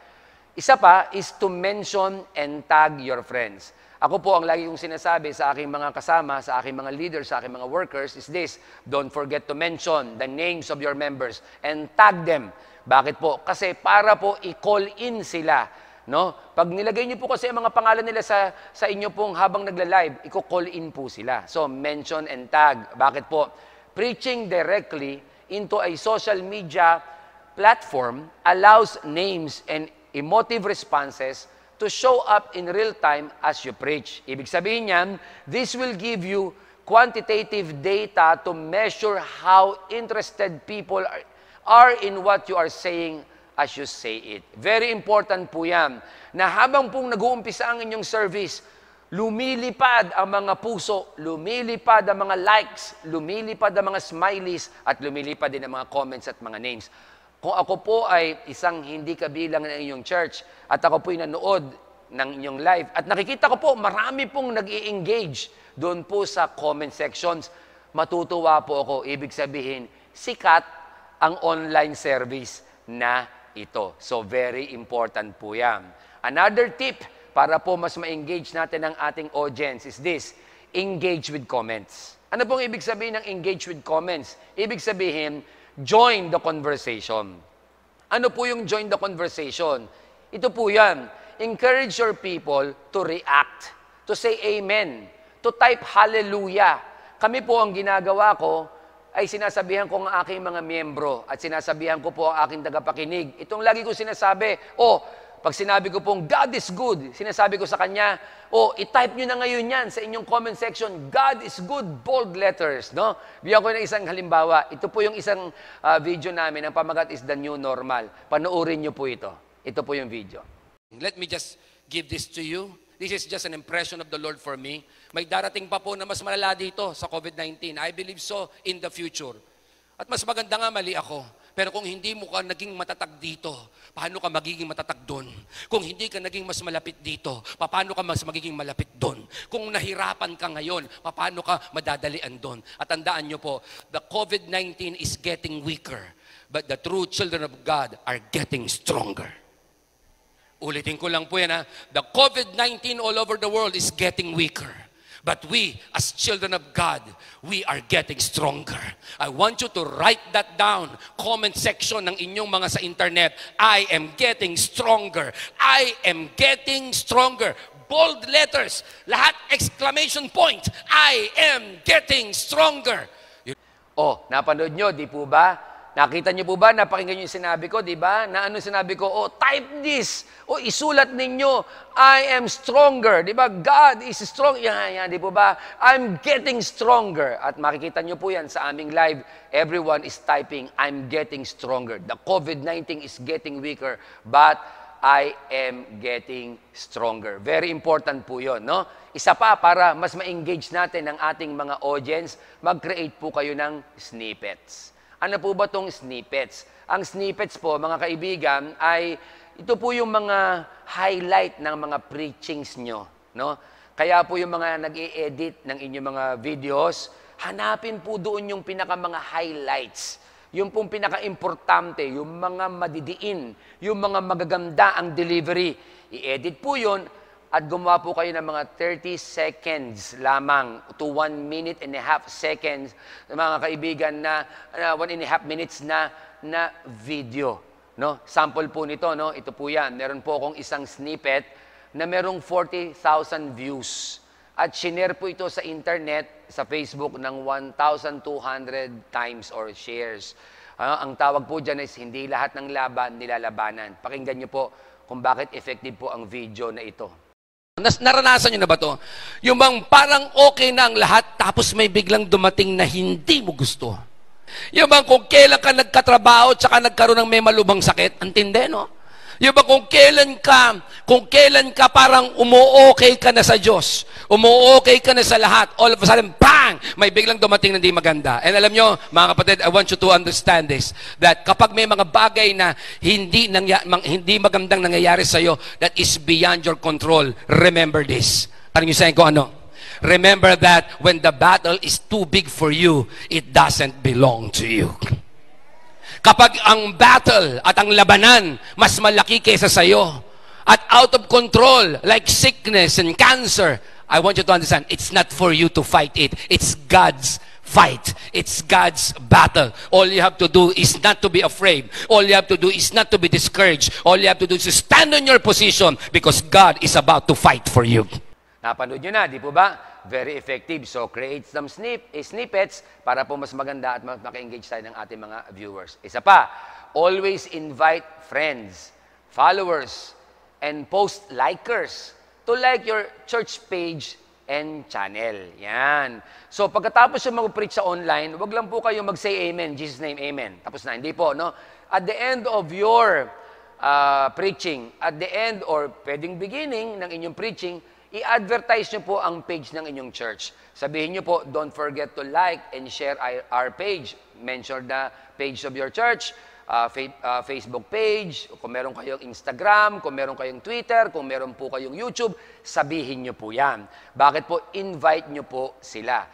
Isa pa is to mention and tag your friends. Ako po, ang lagi kong sinasabi sa aking mga kasama, sa aking mga leaders, sa aking mga workers is this, don't forget to mention the names of your members and tag them. Bakit po? Kasi para po i-call in sila. No? Pag nilagay niyo po kasi ang mga pangalan nila sa, sa inyo pong habang nagla-live, i-call in po sila. So, mention and tag. Bakit po? Preaching directly into a social media platform allows names and emotive responses to show up in real time as you preach. Ibig sabihin niyan, this will give you quantitative data to measure how interested people are, are in what you are saying as you say it. Very important po yan, na habang pong nag-uumpisa ang inyong service, lumilipad ang mga puso, lumilipad ang mga likes, lumilipad ang mga smileys, at lumilipad din ang mga comments at mga names. Kung ako po ay isang hindi kabilang ng inyong church at ako po'y nanood ng inyong live at nakikita ko po marami pong nag engage doon po sa comment sections, matutuwa po ako. Ibig sabihin, sikat ang online service na ito. So very important po yan. Another tip para po mas ma-engage natin ang ating audience is this, engage with comments. Ano pong ibig sabihin ng engage with comments? Ibig sabihin, join the conversation. Ano po yung join the conversation? Ito po yan. Encourage your people to react, to say amen, to type hallelujah. Kami po ang ginagawa ko ay sinasabihan ko ang aking mga miyembro at sinasabihan ko po ang aking tagapakinig. Itong lagi ko sinasabi, oh, pag sinabi ko pong God is good, sinasabi ko sa kanya, oh, i-type nyo na ngayon yan sa inyong comment section, God is good, bold letters, no? Bigyan ko ng isang halimbawa. Ito po yung isang ah, video namin, ang pamagat is the new normal. Panoorin nyo po ito. Ito po yung video. Let me just give this to you. This is just an impression of the Lord for me. May darating pa po na mas malala dito sa COVID-19. I believe so in the future. At mas maganda nga mali ako. Pero kung hindi mo ka naging matatag dito, paano ka magiging matatag doon? Kung hindi ka naging mas malapit dito, paano ka mas magiging malapit doon? Kung nahirapan ka ngayon, paano ka madadalian doon? At tandaan nyo po, the COVID-19 is getting weaker, but the true children of God are getting stronger. Ulitin ko lang po yan ha. The COVID-19 all over the world is getting weaker. But we, as children of God, we are getting stronger. I want you to write that down. Comment section ng inyong mga sa internet. I am getting stronger. I am getting stronger. Bold letters. Lahat exclamation point. I am getting stronger. Oh, napanood nyo, di po ba? Nakita nyo po ba? Napakinggan nyo yung sinabi ko, di ba? Na ano sinabi ko? Oh, type this. Oh, isulat ninyo. I am stronger. Di ba? God is strong. Yan, yan, di po ba? I'm getting stronger. At makikita nyo po yan sa aming live. Everyone is typing, I'm getting stronger. The COVID-19 is getting weaker. But I am getting stronger. Very important po yon, no? Isa pa, para mas ma-engage natin ang ating mga audience, mag-create po kayo ng snippets. Ano po ba tong snippets? Ang snippets po, mga kaibigan, ay ito po yung mga highlight ng mga preachings nyo, no? Kaya po yung mga nag edit ng inyong mga videos, hanapin po doon yung pinaka mga highlights yung pong pinaka-importante, yung mga madidiin, yung mga magaganda ang delivery. I-edit po yun at gumawa po kayo ng mga 30 seconds lamang to 1 minute and a half seconds, mga kaibigan, na uh, 1 and a half minutes na, na video. No? Sample po nito, no? ito po yan. Meron po akong isang snippet na merong 40,000 views. At shinare po ito sa internet, sa Facebook ng 1,200 times or shares. Ah, ang tawag po dyan is hindi lahat ng laban nilalabanan. Pakinggan niyo po kung bakit effective po ang video na ito. Nas naranasan nyo na ba to? Yung bang parang okay na ang lahat, tapos may biglang dumating na hindi mo gusto. Yung bang kung kailan ka nagkatrabaho, tsaka nagkaroon ng may malubang sakit, antindi, no? Yung bang kung kailan ka, kung kailan ka parang umu-okay ka na sa Diyos, umu-okay ka na sa lahat, all of a sudden, bang! May biglang dumating na hindi maganda. And alam nyo, mga kapatid, I want you to understand this, that kapag may mga bagay na hindi, nangya, mang, hindi magandang nangyayari sa iyo, that is beyond your control, remember this. Parang yung saying ko ano? Remember that when the battle is too big for you, it doesn't belong to you. Kapag ang battle at ang labanan mas malaki kaysa sa iyo at out of control like sickness and cancer, I want you to understand, it's not for you to fight it. It's God's fight. It's God's battle. All you have to do is not to be afraid. All you have to do is not to be discouraged. All you have to do is to stand on your position because God is about to fight for you. Napanood nyo na, di po ba? Very effective. So, create some snip, eh, snippets para po mas maganda at maka-engage tayo ng ating mga viewers. Isa pa, always invite friends, followers, and post likers to like your church page and channel. Yan. So, pagkatapos yung mag-preach sa online, wag lang po kayo mag-say amen, Jesus name, amen. Tapos na, hindi po, no? At the end of your uh, preaching, at the end or pwedeng beginning ng inyong preaching, i-advertise nyo po ang page ng inyong church. Sabihin nyo po, don't forget to like and share our, page. Mention the page of your church, uh, fa- uh, Facebook page, kung meron kayong Instagram, kung meron kayong Twitter, kung meron po kayong YouTube, sabihin nyo po yan. Bakit po? Invite nyo po sila.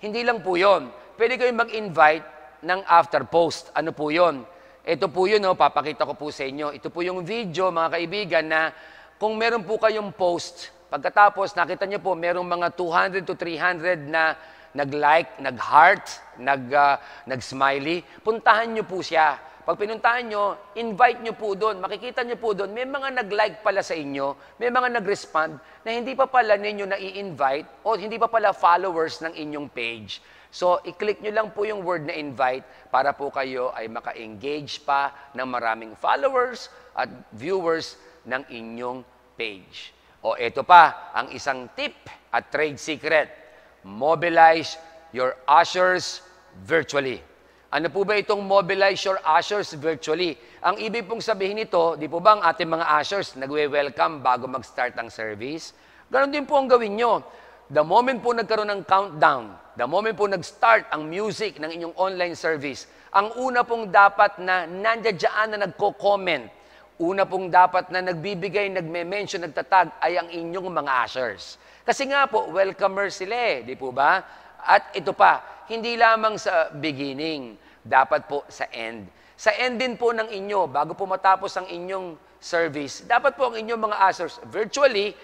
Hindi lang po yon. Pwede kayong mag-invite ng after post. Ano po yon? Ito po yun, no? papakita ko po sa inyo. Ito po yung video, mga kaibigan, na kung meron po kayong post pagkatapos, nakita niyo po, merong mga 200 to 300 na nag-like, nag-heart, nag, ah, nag-smiley. Puntahan niyo po siya. Pag pinuntahan nyo, invite nyo po doon. Makikita nyo po doon, may mga nag-like pala sa inyo, may mga nag-respond na hindi pa pala ninyo na-i-invite o hindi pa pala followers ng inyong page. So, i-click nyo lang po yung word na invite para po kayo ay maka-engage pa ng maraming followers at viewers ng inyong page. O ito pa, ang isang tip at trade secret. Mobilize your ushers virtually. Ano po ba itong mobilize your ushers virtually? Ang ibig pong sabihin nito, di po ba ang ating mga ushers nagwe-welcome bago mag-start ang service? Ganon din po ang gawin nyo. The moment po nagkaroon ng countdown, the moment po nag-start ang music ng inyong online service, ang una pong dapat na nandiyan na nagko-comment, una pong dapat na nagbibigay, nagme-mention, nagtatag ay ang inyong mga ushers. Kasi nga po, welcomer sila eh, di po ba? At ito pa, hindi lamang sa beginning, dapat po sa end. Sa end din po ng inyo, bago po matapos ang inyong service, dapat po ang inyong mga ushers, virtually,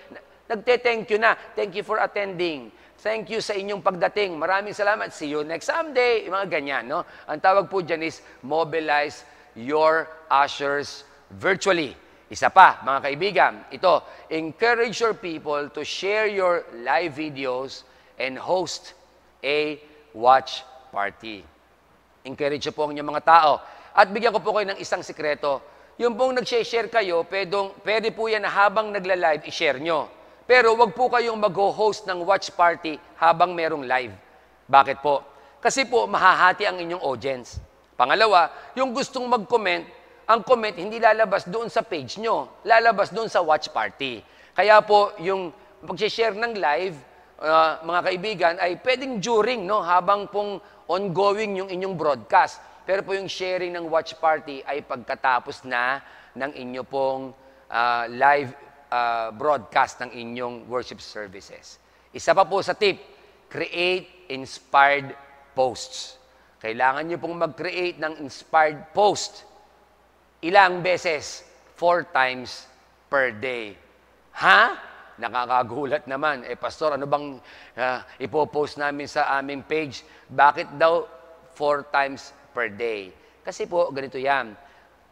nagte-thank you na. Thank you for attending. Thank you sa inyong pagdating. Maraming salamat. See you next Sunday. Yung mga ganyan, no? Ang tawag po dyan is mobilize your ushers virtually. Isa pa, mga kaibigan, ito, encourage your people to share your live videos and host a watch party. Encourage po ang inyong mga tao. At bigyan ko po kayo ng isang sikreto. Yung pong nag-share kayo, pwedong, pwede po yan habang nagla-live, i-share nyo. Pero wag po kayong mag-host ng watch party habang merong live. Bakit po? Kasi po, mahahati ang inyong audience. Pangalawa, yung gustong mag-comment, ang comment hindi lalabas doon sa page nyo, lalabas doon sa watch party. Kaya po, yung pag-share ng live, uh, mga kaibigan, ay pwedeng during, no, habang pong ongoing yung inyong broadcast. Pero po yung sharing ng watch party ay pagkatapos na ng inyo pong uh, live uh, broadcast ng inyong worship services. Isa pa po sa tip, create inspired posts. Kailangan nyo pong mag-create ng inspired post. Ilang beses? Four times per day. Ha? Nakakagulat naman. Eh, Pastor, ano bang uh, ipopost namin sa aming page? Bakit daw four times per day? Kasi po, ganito yan.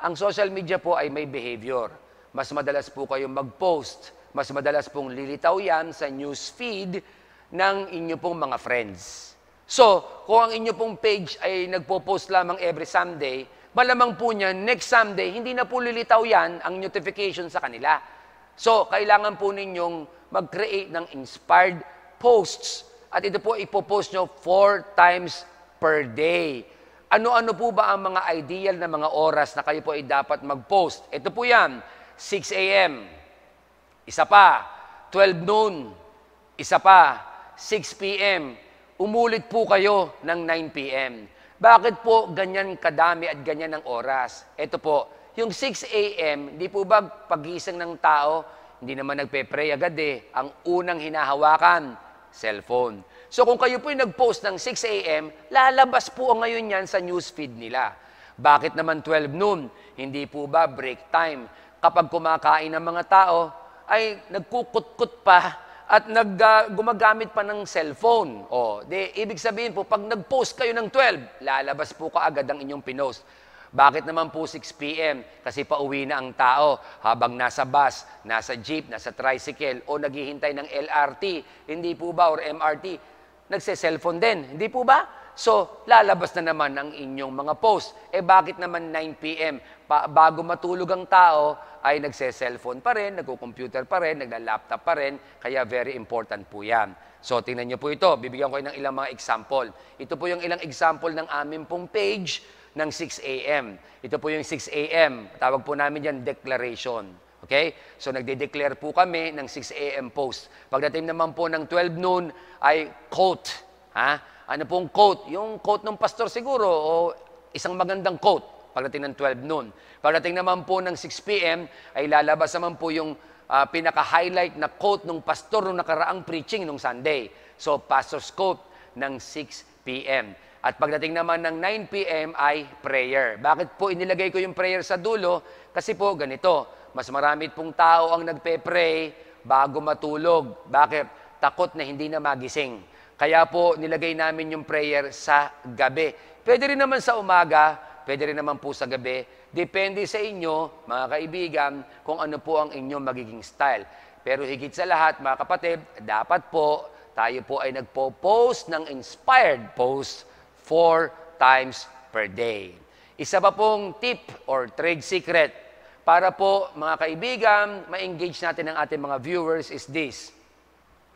Ang social media po ay may behavior mas madalas po kayong mag-post, mas madalas pong lilitaw yan sa news feed ng inyo pong mga friends. So, kung ang inyo pong page ay nagpo-post lamang every Sunday, malamang po niya, next Sunday, hindi na po lilitaw yan ang notification sa kanila. So, kailangan po ninyong mag-create ng inspired posts. At ito po ipopost nyo four times per day. Ano-ano po ba ang mga ideal na mga oras na kayo po ay dapat mag-post? Ito po yan 6 a.m. Isa pa, 12 noon. Isa pa, 6 p.m. Umulit po kayo ng 9 p.m. Bakit po ganyan kadami at ganyan ang oras? Ito po, yung 6 a.m., di po ba pagising ng tao, hindi naman nagpe-pray agad eh. Ang unang hinahawakan, cellphone. So kung kayo po yung nag-post ng 6 a.m., lalabas po ngayon yan sa newsfeed nila. Bakit naman 12 noon? Hindi po ba break time? kapag kumakain ng mga tao, ay nagkukutkut pa at nag, uh, gumagamit pa ng cellphone. O, di, ibig sabihin po, pag nag-post kayo ng 12, lalabas po kaagad ang inyong pinost. Bakit naman po 6 p.m.? Kasi pauwi na ang tao habang nasa bus, nasa jeep, nasa tricycle, o naghihintay ng LRT, hindi po ba, or MRT, nagse-cellphone din, hindi po ba? So, lalabas na naman ang inyong mga post. Eh bakit naman 9 p.m.? Pa- bago matulog ang tao, ay nagse-cellphone pa rin, nagko-computer pa rin, nagla-laptop pa rin, kaya very important po yan. So, tingnan niyo po ito. Bibigyan ko ng ilang mga example. Ito po yung ilang example ng aming pong page ng 6 a.m. Ito po yung 6 a.m. Tawag po namin yan declaration. Okay? So, nagde-declare po kami ng 6 a.m. post. Pagdating naman po ng 12 noon ay quote. Ha? Ano pong quote, yung quote ng pastor siguro, o isang magandang quote pagdating ng 12 noon. Pagdating naman po ng 6 p.m., ay lalabas naman po yung uh, pinaka-highlight na quote ng pastor nung nakaraang preaching nung Sunday. So, pastor's quote ng 6 p.m. At pagdating naman ng 9 p.m. ay prayer. Bakit po inilagay ko yung prayer sa dulo? Kasi po ganito, mas marami pong tao ang nagpe-pray bago matulog. Bakit? Takot na hindi na magising. Kaya po nilagay namin yung prayer sa gabi. Pwede rin naman sa umaga, pwede rin naman po sa gabi. Depende sa inyo, mga kaibigan, kung ano po ang inyong magiging style. Pero higit sa lahat, mga kapatid, dapat po tayo po ay nagpo-post ng inspired post four times per day. Isa pa pong tip or trade secret para po, mga kaibigan, ma-engage natin ang ating mga viewers is this.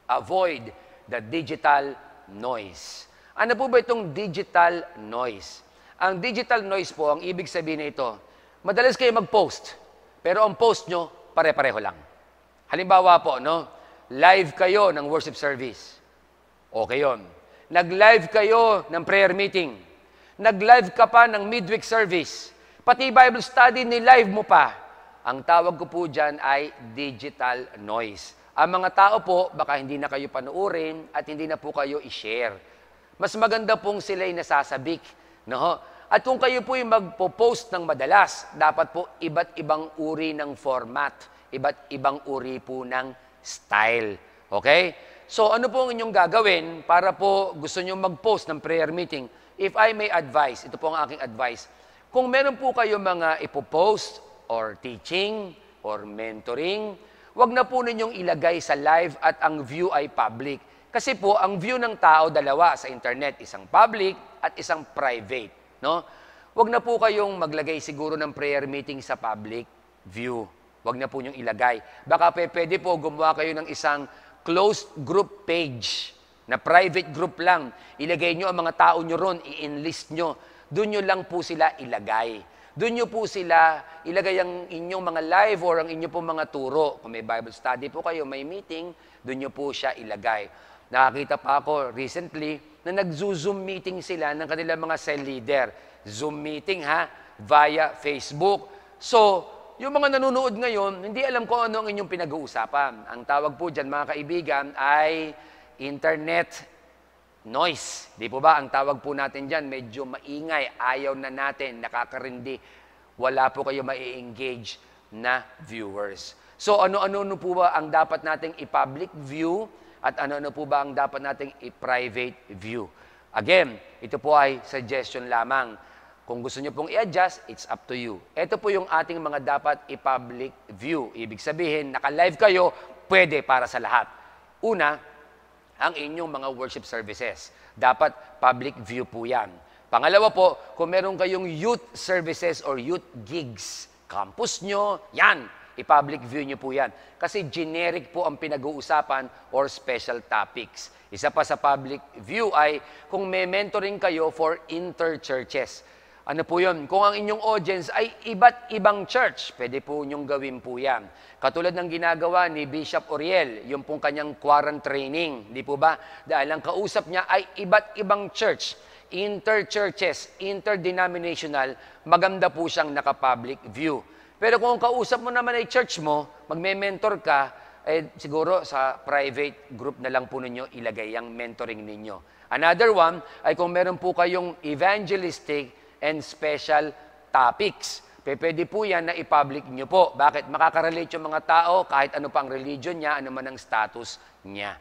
Avoid the digital noise. Ano po ba itong digital noise? Ang digital noise po, ang ibig sabihin nito, madalas kayo mag-post, pero ang post nyo, pare-pareho lang. Halimbawa po, no? Live kayo ng worship service. Okay yon. Nag-live kayo ng prayer meeting. Nag-live ka pa ng midweek service. Pati Bible study, ni-live mo pa. Ang tawag ko po dyan ay digital noise. Ang mga tao po, baka hindi na kayo panuorin at hindi na po kayo i-share. Mas maganda pong sila'y nasasabik. No? At kung kayo po yung magpo-post ng madalas, dapat po iba't ibang uri ng format, iba't ibang uri po ng style. Okay? So ano po ang inyong gagawin para po gusto nyo mag-post ng prayer meeting? If I may advise, ito po ang aking advice. Kung meron po kayo mga ipopost or teaching or mentoring, wag na po ninyong ilagay sa live at ang view ay public. Kasi po, ang view ng tao dalawa sa internet, isang public at isang private. No? Wag na po kayong maglagay siguro ng prayer meeting sa public view. Wag na po niyong ilagay. Baka pe, pwede po gumawa kayo ng isang closed group page na private group lang. Ilagay nyo ang mga tao nyo ron, i-enlist nyo. Doon nyo lang po sila ilagay. Doon nyo po sila ilagay ang inyong mga live or ang inyong po mga turo. Kung may Bible study po kayo, may meeting, doon nyo po siya ilagay. Nakakita pa ako recently na nag-zoom meeting sila ng kanilang mga cell leader. Zoom meeting ha, via Facebook. So, yung mga nanonood ngayon, hindi alam ko ano ang inyong pinag-uusapan. Ang tawag po dyan, mga kaibigan, ay internet noise. Di po ba? Ang tawag po natin dyan, medyo maingay, ayaw na natin, nakakarindi. Wala po kayo mai-engage na viewers. So ano-ano po ba ang dapat nating i-public view at ano-ano po ba ang dapat nating i-private view? Again, ito po ay suggestion lamang. Kung gusto nyo pong i-adjust, it's up to you. Ito po yung ating mga dapat i-public view. Ibig sabihin, naka-live kayo, pwede para sa lahat. Una, ang inyong mga worship services. Dapat public view po yan. Pangalawa po, kung meron kayong youth services or youth gigs, campus nyo, yan, i-public view nyo po yan. Kasi generic po ang pinag-uusapan or special topics. Isa pa sa public view ay kung may mentoring kayo for inter-churches. Ano po yun? Kung ang inyong audience ay iba't ibang church, pwede po inyong gawin po yan. Katulad ng ginagawa ni Bishop Oriel, yung pong kanyang quarantine training, di po ba? Dahil ang kausap niya ay iba't ibang church, inter-churches, interdenominational, maganda po siyang naka-public view. Pero kung kausap mo naman ay church mo, magme-mentor ka, eh, siguro sa private group na lang po ninyo ilagay ang mentoring ninyo. Another one ay kung meron po kayong evangelistic and special topics. Pwede po yan na i-public nyo po. Bakit? Makakarelate yung mga tao kahit ano pang religion niya, ano man ang status niya.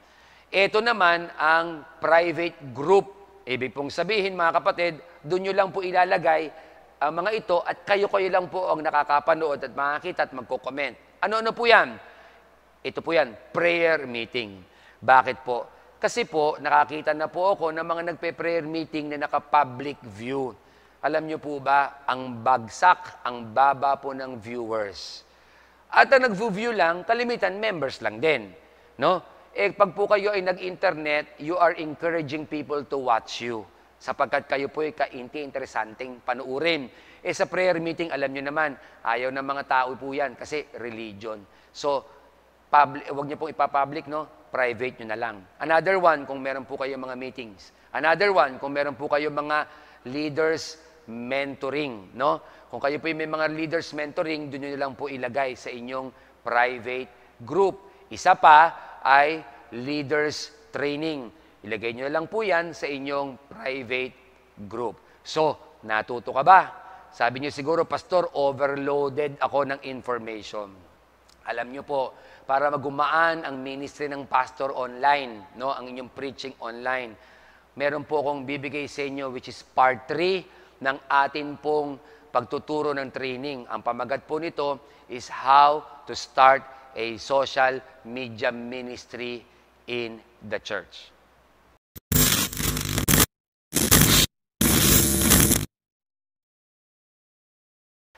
Ito naman ang private group. Ibig pong sabihin mga kapatid, doon nyo lang po ilalagay ang mga ito at kayo-kayo lang po ang nakakapanood at makakita at magko-comment. Ano-ano po yan? Ito po yan, prayer meeting. Bakit po? Kasi po, nakakita na po ako ng mga nagpe-prayer meeting na naka-public view. Alam niyo po ba, ang bagsak, ang baba po ng viewers. At ang nag-view lang, kalimitan members lang din. No? Eh, pag po kayo ay nag-internet, you are encouraging people to watch you. Sapagkat kayo po ay kainti, interesanting panuurin. Eh sa prayer meeting, alam niyo naman, ayaw ng mga tao po yan kasi religion. So, public, wag niyo pong ipapublic, no? Private niyo na lang. Another one, kung meron po kayo mga meetings. Another one, kung meron po kayo mga leaders mentoring, no? Kung kayo po may mga leaders mentoring, doon nyo lang po ilagay sa inyong private group. Isa pa ay leaders training. Ilagay nyo lang po yan sa inyong private group. So, natuto ka ba? Sabi niyo siguro, Pastor, overloaded ako ng information. Alam nyo po, para magumaan ang ministry ng pastor online, no, ang inyong preaching online, meron po akong bibigay sa inyo which is part 3 ng atin pong pagtuturo ng training. Ang pamagat po nito is how to start a social media ministry in the church.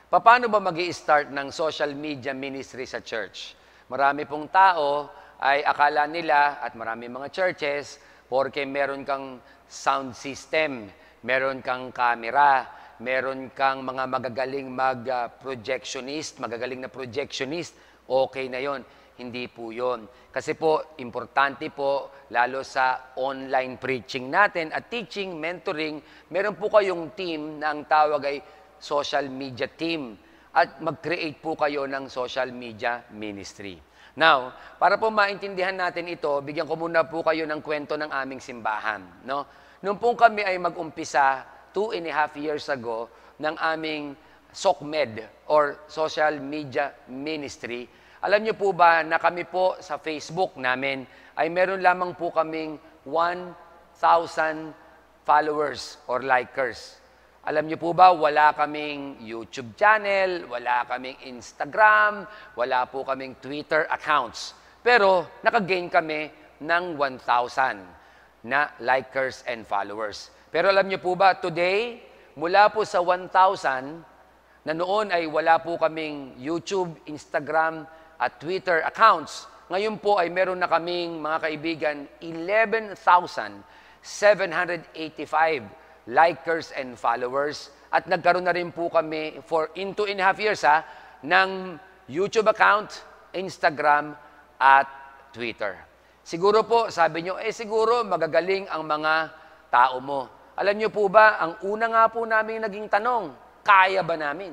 Paano ba mag start ng social media ministry sa church? Marami pong tao ay akala nila at marami mga churches, porke meron kang sound system, meron kang camera, meron kang mga magagaling mag-projectionist, magagaling na projectionist, okay na yon. Hindi po yon. Kasi po, importante po, lalo sa online preaching natin at teaching, mentoring, meron po kayong team na ang tawag ay social media team at mag-create po kayo ng social media ministry. Now, para po maintindihan natin ito, bigyan ko muna po kayo ng kwento ng aming simbahan. No? Noong po kami ay mag-umpisa, two and a half years ago, ng aming SOCMED or Social Media Ministry, alam niyo po ba na kami po sa Facebook namin ay meron lamang po kaming 1,000 followers or likers. Alam niyo po ba, wala kaming YouTube channel, wala kaming Instagram, wala po kaming Twitter accounts. Pero nakagain kami ng 1,000 na likers and followers. Pero alam niyo po ba, today, mula po sa 1,000, na noon ay wala po kaming YouTube, Instagram, at Twitter accounts, ngayon po ay meron na kaming mga kaibigan 11,785 likers and followers at nagkaroon na rin po kami for in two and a half years ha, ng YouTube account, Instagram at Twitter. Siguro po, sabi nyo, eh siguro magagaling ang mga tao mo. Alam nyo po ba, ang una nga po namin naging tanong, kaya ba namin?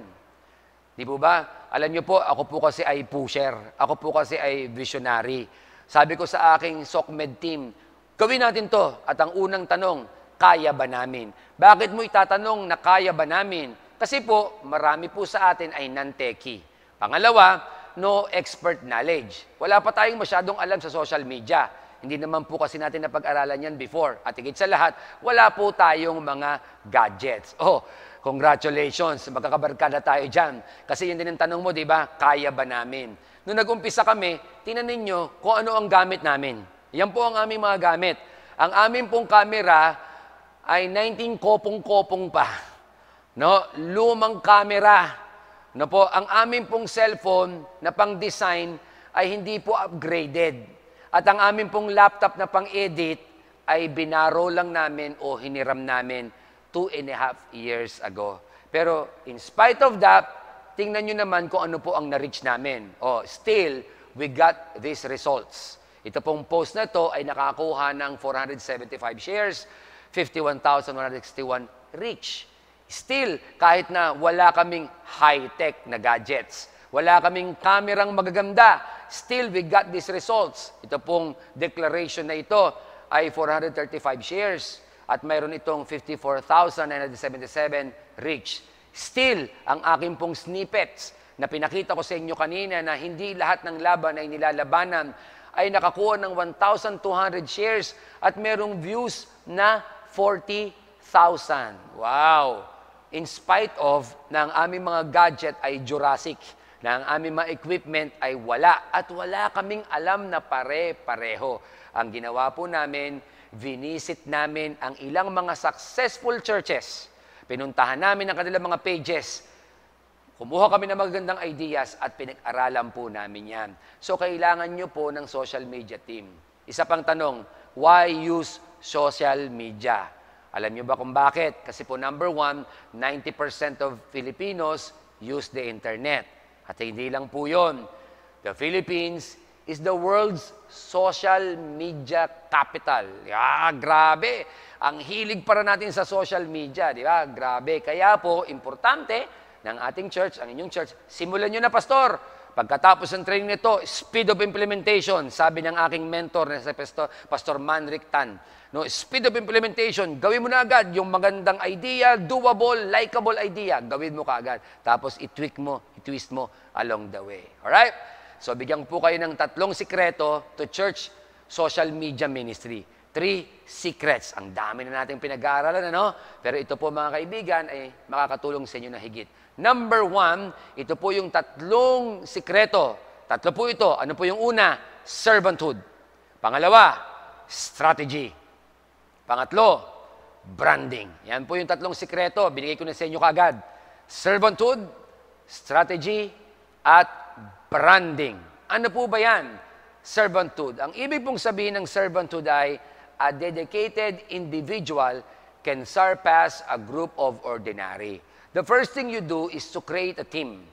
Di po ba? Alam nyo po, ako po kasi ay pusher. Ako po kasi ay visionary. Sabi ko sa aking SOCMED team, gawin natin to. At ang unang tanong, kaya ba namin? Bakit mo itatanong na kaya ba namin? Kasi po, marami po sa atin ay non-techie. Pangalawa, no expert knowledge. Wala pa tayong masyadong alam sa social media. Hindi naman po kasi natin napag-aralan yan before. At higit sa lahat, wala po tayong mga gadgets. Oh, congratulations, magkakabarkada tayo dyan. Kasi yun din ang tanong mo, di ba? Kaya ba namin? Noong nag-umpisa kami, tinan ninyo kung ano ang gamit namin. Yan po ang aming mga gamit. Ang aming pong camera ay 19 kopong-kopong pa. No? Lumang camera. No po, ang aming pong cellphone na pang-design ay hindi po upgraded. At ang aming pong laptop na pang-edit ay binaro lang namin o hiniram namin two and a half years ago. Pero in spite of that, tingnan nyo naman kung ano po ang na-reach namin. Oh, still, we got these results. Ito pong post na to ay nakakuha ng 475 shares, 51,161 reach. Still, kahit na wala kaming high-tech na gadgets, wala kaming kamerang magaganda, still we got these results. Ito pong declaration na ito ay 435 shares at mayroon itong 54,977 reach. Still, ang aking pong snippets na pinakita ko sa inyo kanina na hindi lahat ng laban ay nilalabanan ay nakakuha ng 1,200 shares at merong views na 40,000. Wow! In spite of na ang aming mga gadget ay Jurassic, na ang aming mga equipment ay wala at wala kaming alam na pare-pareho. Ang ginawa po namin, vinisit namin ang ilang mga successful churches. Pinuntahan namin ang kanilang mga pages. Kumuha kami ng magagandang ideas at pinag-aralan po namin yan. So, kailangan nyo po ng social media team. Isa pang tanong, why use social media? Alam nyo ba kung bakit? Kasi po number one, 90% of Filipinos use the internet. At hindi lang po yon. The Philippines is the world's social media capital. Yeah, grabe. Ang hilig para natin sa social media, di ba? Grabe. Kaya po, importante ng ating church, ang inyong church, simulan nyo na, Pastor. Pagkatapos ng training nito, speed of implementation, sabi ng aking mentor na si Pastor, Pastor Manric Tan. No, speed of implementation, gawin mo na agad yung magandang idea, doable, likable idea, gawin mo kaagad. Tapos i-tweak mo, i-twist mo along the way. Alright? So bigyan po kayo ng tatlong sikreto to church social media ministry. Three secrets. Ang dami na nating pinag-aaralan, ano? Pero ito po mga kaibigan ay makakatulong sa inyo na higit. Number one, ito po yung tatlong sikreto. Tatlo po ito. Ano po yung una? Servanthood. Pangalawa, strategy. Pangatlo, branding. Yan po yung tatlong sikreto. Binigay ko na sa inyo kagad. Servanthood, strategy, at branding. Ano po ba yan? Servanthood. Ang ibig pong sabihin ng servanthood ay a dedicated individual can surpass a group of ordinary. The first thing you do is to create a team.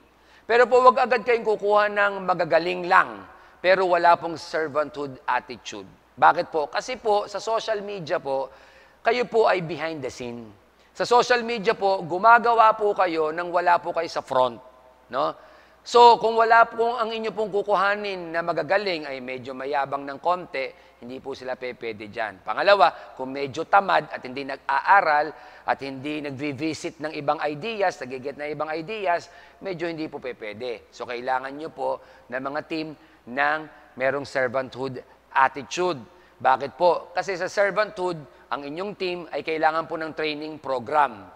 Pero po wag agad kayong kukuha ng magagaling lang, pero wala pong servanthood attitude. Bakit po? Kasi po, sa social media po, kayo po ay behind the scene. Sa social media po, gumagawa po kayo nang wala po kayo sa front. No? So, kung wala po ang inyo pong kukuhanin na magagaling ay medyo mayabang ng konti, hindi po sila pepede dyan. Pangalawa, kung medyo tamad at hindi nag-aaral at hindi nag-visit ng ibang ideas, nagiget na ibang ideas, medyo hindi po pepede. So, kailangan nyo po ng mga team ng merong servanthood attitude. Bakit po? Kasi sa servanthood, ang inyong team ay kailangan po ng training program.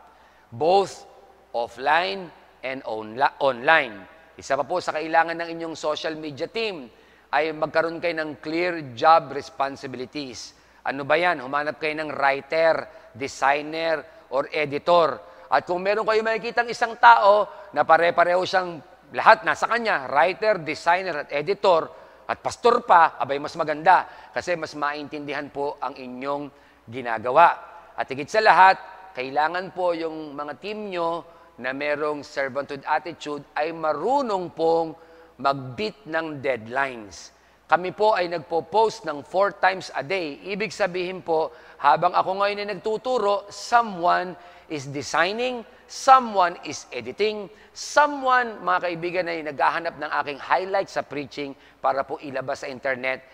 Both offline and onla- online. Isa pa po sa kailangan ng inyong social media team ay magkaroon kayo ng clear job responsibilities. Ano ba yan? Humanap kayo ng writer, designer, or editor. At kung meron kayo makikita isang tao na pare-pareho siyang lahat nasa kanya, writer, designer, at editor, at pastor pa, abay mas maganda kasi mas maintindihan po ang inyong ginagawa. At higit sa lahat, kailangan po yung mga team nyo na merong servanthood attitude ay marunong pong mag-beat ng deadlines. Kami po ay nagpo-post ng four times a day. Ibig sabihin po, habang ako ngayon ay nagtuturo, someone is designing, someone is editing, someone, mga kaibigan, ay naghahanap ng aking highlights sa preaching para po ilabas sa internet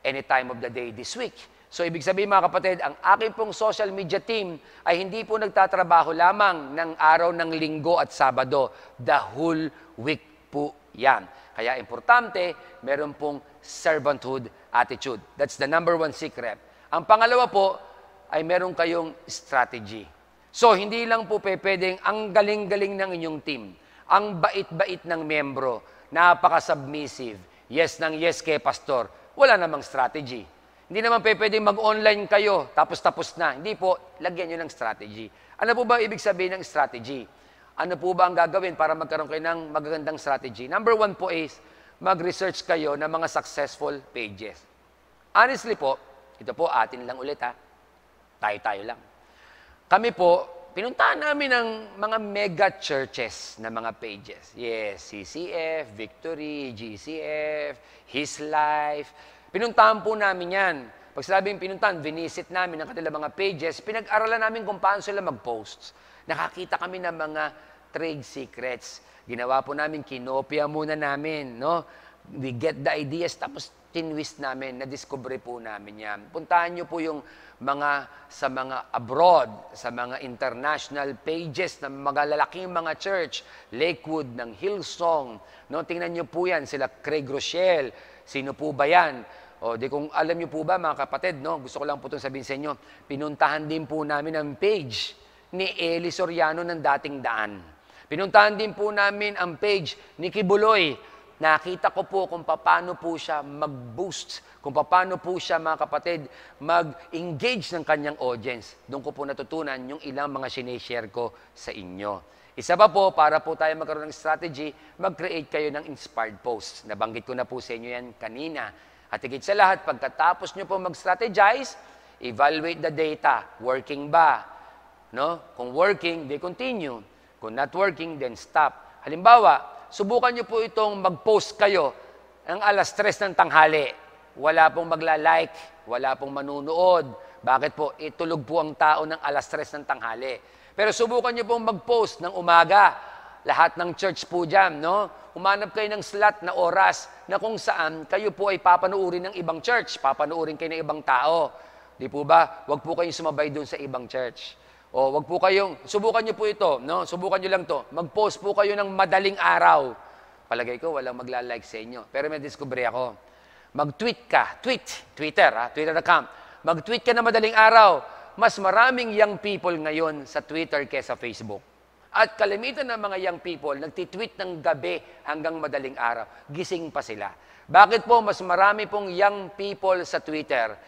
any time of the day this week. So, ibig sabihin mga kapatid, ang aking pong social media team ay hindi po nagtatrabaho lamang ng araw ng linggo at sabado. The whole week po yan. Kaya importante, meron pong servanthood attitude. That's the number one secret. Ang pangalawa po ay meron kayong strategy. So, hindi lang po pwedeng ang galing-galing ng inyong team, ang bait-bait ng membro, napaka-submissive, yes ng yes kay pastor, wala namang strategy. Hindi naman pwedeng mag-online kayo, tapos tapos na. Hindi po, lagyan nyo ng strategy. Ano po ba ibig sabihin ng strategy? Ano po ba ang gagawin para magkaroon kayo ng magagandang strategy? Number one po is, mag-research kayo ng mga successful pages. Honestly po, ito po atin lang ulit ha. Tayo-tayo lang. Kami po, pinuntahan namin ng mga mega churches na mga pages. Yes, CCF, Victory, GCF, His Life. Pinuntahan po namin yan. Pag sabing pinuntahan, vinisit namin ang kanilang mga pages, pinag-aralan namin kung paano sila mag-posts. Nakakita kami ng mga trade secrets. Ginawa po namin, kinopia muna namin, no? We get the ideas, tapos tinwist namin, na-discover po namin yan. Puntahan nyo po yung mga sa mga abroad, sa mga international pages ng mga lalaking mga church, Lakewood, ng Hillsong. No? Tingnan nyo po yan, sila Craig Rochelle. Sino po ba yan? O di kung alam nyo po ba mga kapatid, no? gusto ko lang po itong sabihin sa inyo, pinuntahan din po namin ang page ni Eli Soriano ng dating daan. Pinuntahan din po namin ang page ni Kibuloy. Nakita ko po kung paano po siya mag-boost, kung paano po siya mga kapatid mag-engage ng kanyang audience. Doon ko po natutunan yung ilang mga sinishare ko sa inyo. Isa pa po, para po tayo magkaroon ng strategy, mag-create kayo ng inspired posts. Nabanggit ko na po sa inyo yan kanina. At higit sa lahat, pagkatapos nyo po mag-strategize, evaluate the data. Working ba? No? Kung working, they continue. Kung not working, then stop. Halimbawa, subukan nyo po itong mag-post kayo ng alas 3 ng tanghali. Wala pong magla-like, wala pong manunood. Bakit po? Itulog po ang tao ng alas 3 ng tanghali. Pero subukan nyo pong mag-post ng umaga. Lahat ng church po dyan, no? Umanap kayo ng slot na oras na kung saan kayo po ay papanuurin ng ibang church, papanuurin kayo ng ibang tao. Di po ba? Huwag po kayong sumabay doon sa ibang church. O wag po kayong, subukan nyo po ito, no? Subukan nyo lang to. Mag-post po kayo ng madaling araw. palagay ko walang magla-like sa inyo. Pero may discovery ako. Mag-tweet ka, tweet, Twitter, ha? Twitter account. Mag-tweet ka na madaling araw. Mas maraming young people ngayon sa Twitter kaysa Facebook. At kalimitan ng mga young people, nagtitweet ng gabi hanggang madaling araw. Gising pa sila. Bakit po mas marami pong young people sa Twitter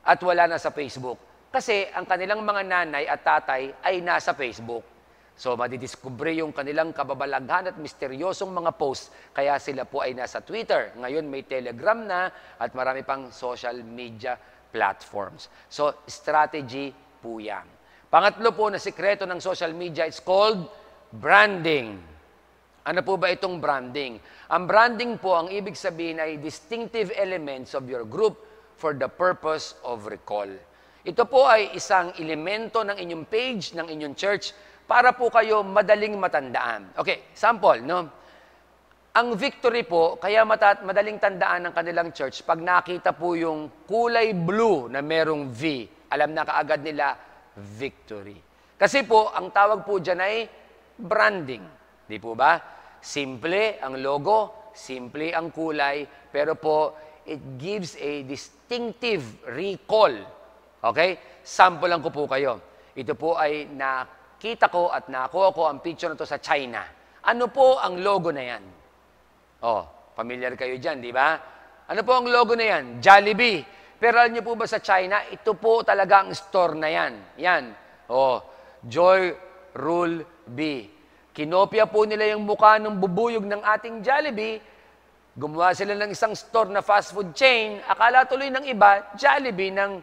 at wala na sa Facebook? Kasi ang kanilang mga nanay at tatay ay nasa Facebook. So, madidiskubre yung kanilang kababalaghan at misteryosong mga posts. Kaya sila po ay nasa Twitter. Ngayon may Telegram na at marami pang social media platforms. So, strategy po yan. Pangatlo po na sikreto ng social media, it's called branding. Ano po ba itong branding? Ang branding po, ang ibig sabihin ay distinctive elements of your group for the purpose of recall. Ito po ay isang elemento ng inyong page, ng inyong church, para po kayo madaling matandaan. Okay, sample, no? Ang victory po, kaya matat madaling tandaan ng kanilang church, pag nakita po yung kulay blue na merong V, alam na kaagad nila, victory. Kasi po, ang tawag po dyan ay branding. Di po ba? Simple ang logo, simple ang kulay, pero po, it gives a distinctive recall. Okay? Sample lang ko po kayo. Ito po ay nakita ko at nakuha ko ang picture na to sa China. Ano po ang logo na yan? Oh, familiar kayo dyan, di ba? Ano po ang logo na yan? Jollibee. Pero alam niyo po ba sa China, ito po talaga ang store na yan. Yan. Oh, Joy Rule B. Kinopya po nila yung mukha ng bubuyog ng ating Jollibee. Gumawa sila ng isang store na fast food chain. Akala tuloy ng iba, Jollibee ng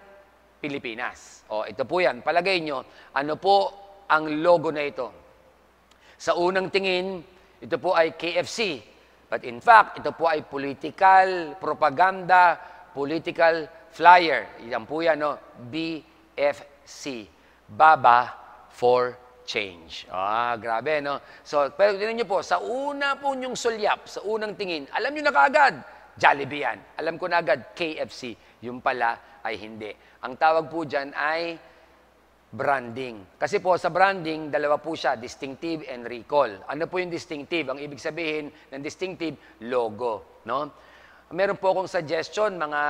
Pilipinas. O, ito po yan. Palagay nyo, ano po ang logo na ito? Sa unang tingin, ito po ay KFC. But in fact, ito po ay political propaganda, political flyer. Yan po yan, no? BFC. Baba for Change. Ah, grabe, no? So, pero tingnan nyo po, sa una po nyong sulyap, sa unang tingin, alam nyo na kaagad, Jollibee yan. Alam ko na agad, KFC. Yung pala ay hindi. Ang tawag po dyan ay branding. Kasi po sa branding, dalawa po siya, distinctive and recall. Ano po yung distinctive? Ang ibig sabihin ng distinctive, logo. No? Meron po akong suggestion, mga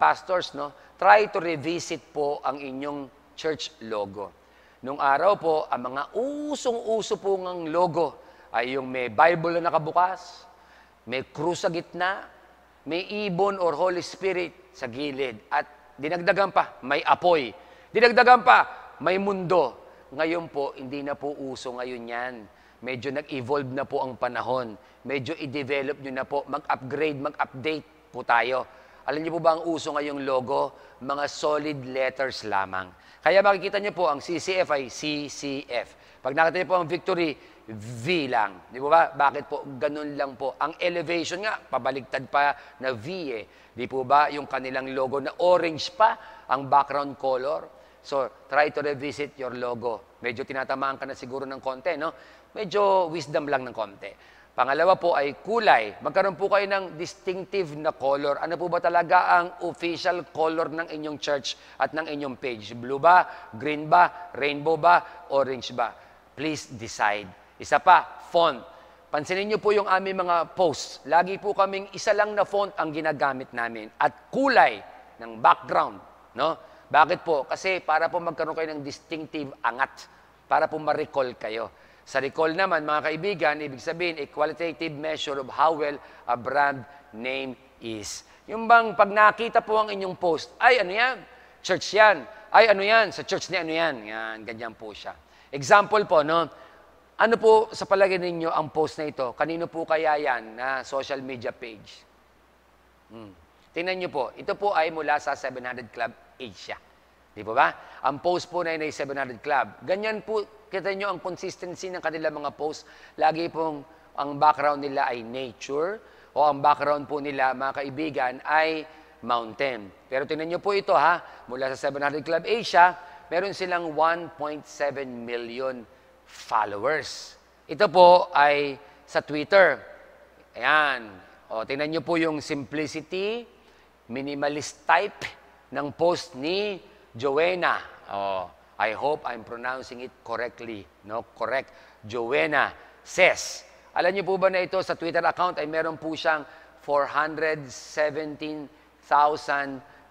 pastors, no? try to revisit po ang inyong church logo. Nung araw po, ang mga usong-uso po ng logo ay yung may Bible na nakabukas, may krus sa gitna, may ibon or Holy Spirit sa gilid, at dinagdagan pa, may apoy. Dinagdagan pa, may mundo. Ngayon po, hindi na po uso ngayon yan. Medyo nag-evolve na po ang panahon. Medyo i-develop nyo na po, mag-upgrade, mag-update po tayo. Alam niyo po ba ang uso ngayong logo? Mga solid letters lamang. Kaya makikita niyo po, ang CCF ay CCF. Pag nakita niyo po ang victory, V lang. Di ba? Bakit po? Ganun lang po. Ang elevation nga, pabaligtad pa na V eh. Di po ba? Yung kanilang logo na orange pa, ang background color. So, try to revisit your logo. Medyo tinatamaan ka na siguro ng konti, no? Medyo wisdom lang ng konti. Pangalawa po ay kulay. Magkaroon po kayo ng distinctive na color. Ano po ba talaga ang official color ng inyong church at ng inyong page? Blue ba? Green ba? Rainbow ba? Orange ba? Please decide. Isa pa, font. Pansinin niyo po yung aming mga posts. Lagi po kaming isa lang na font ang ginagamit namin. At kulay ng background. No? Bakit po? Kasi para po magkaroon kayo ng distinctive angat. Para po ma-recall kayo. Sa recall naman, mga kaibigan, ibig sabihin, a qualitative measure of how well a brand name is. Yung bang pag nakita po ang inyong post, ay ano yan? Church yan. Ay ano yan? Sa church ni ano yan? Yan, ganyan po siya. Example po, no? Ano po sa palagay ninyo ang post na ito? Kanino po kaya yan na social media page? Hmm. Tingnan nyo po, ito po ay mula sa 700 Club Asia. Di po ba? Ang post po na yun ay 700 Club. Ganyan po, kita nyo ang consistency ng kanilang mga post. Lagi pong ang background nila ay nature o ang background po nila, mga kaibigan, ay mountain. Pero tingnan nyo po ito ha, mula sa 700 Club Asia, meron silang 1.7 million followers. Ito po ay sa Twitter. Ayan. O, tingnan nyo po yung simplicity, minimalist type ng post ni Joanna. Oh, I hope I'm pronouncing it correctly. No, correct. Joanna says, Alam niyo po ba na ito sa Twitter account ay meron po siyang 417,000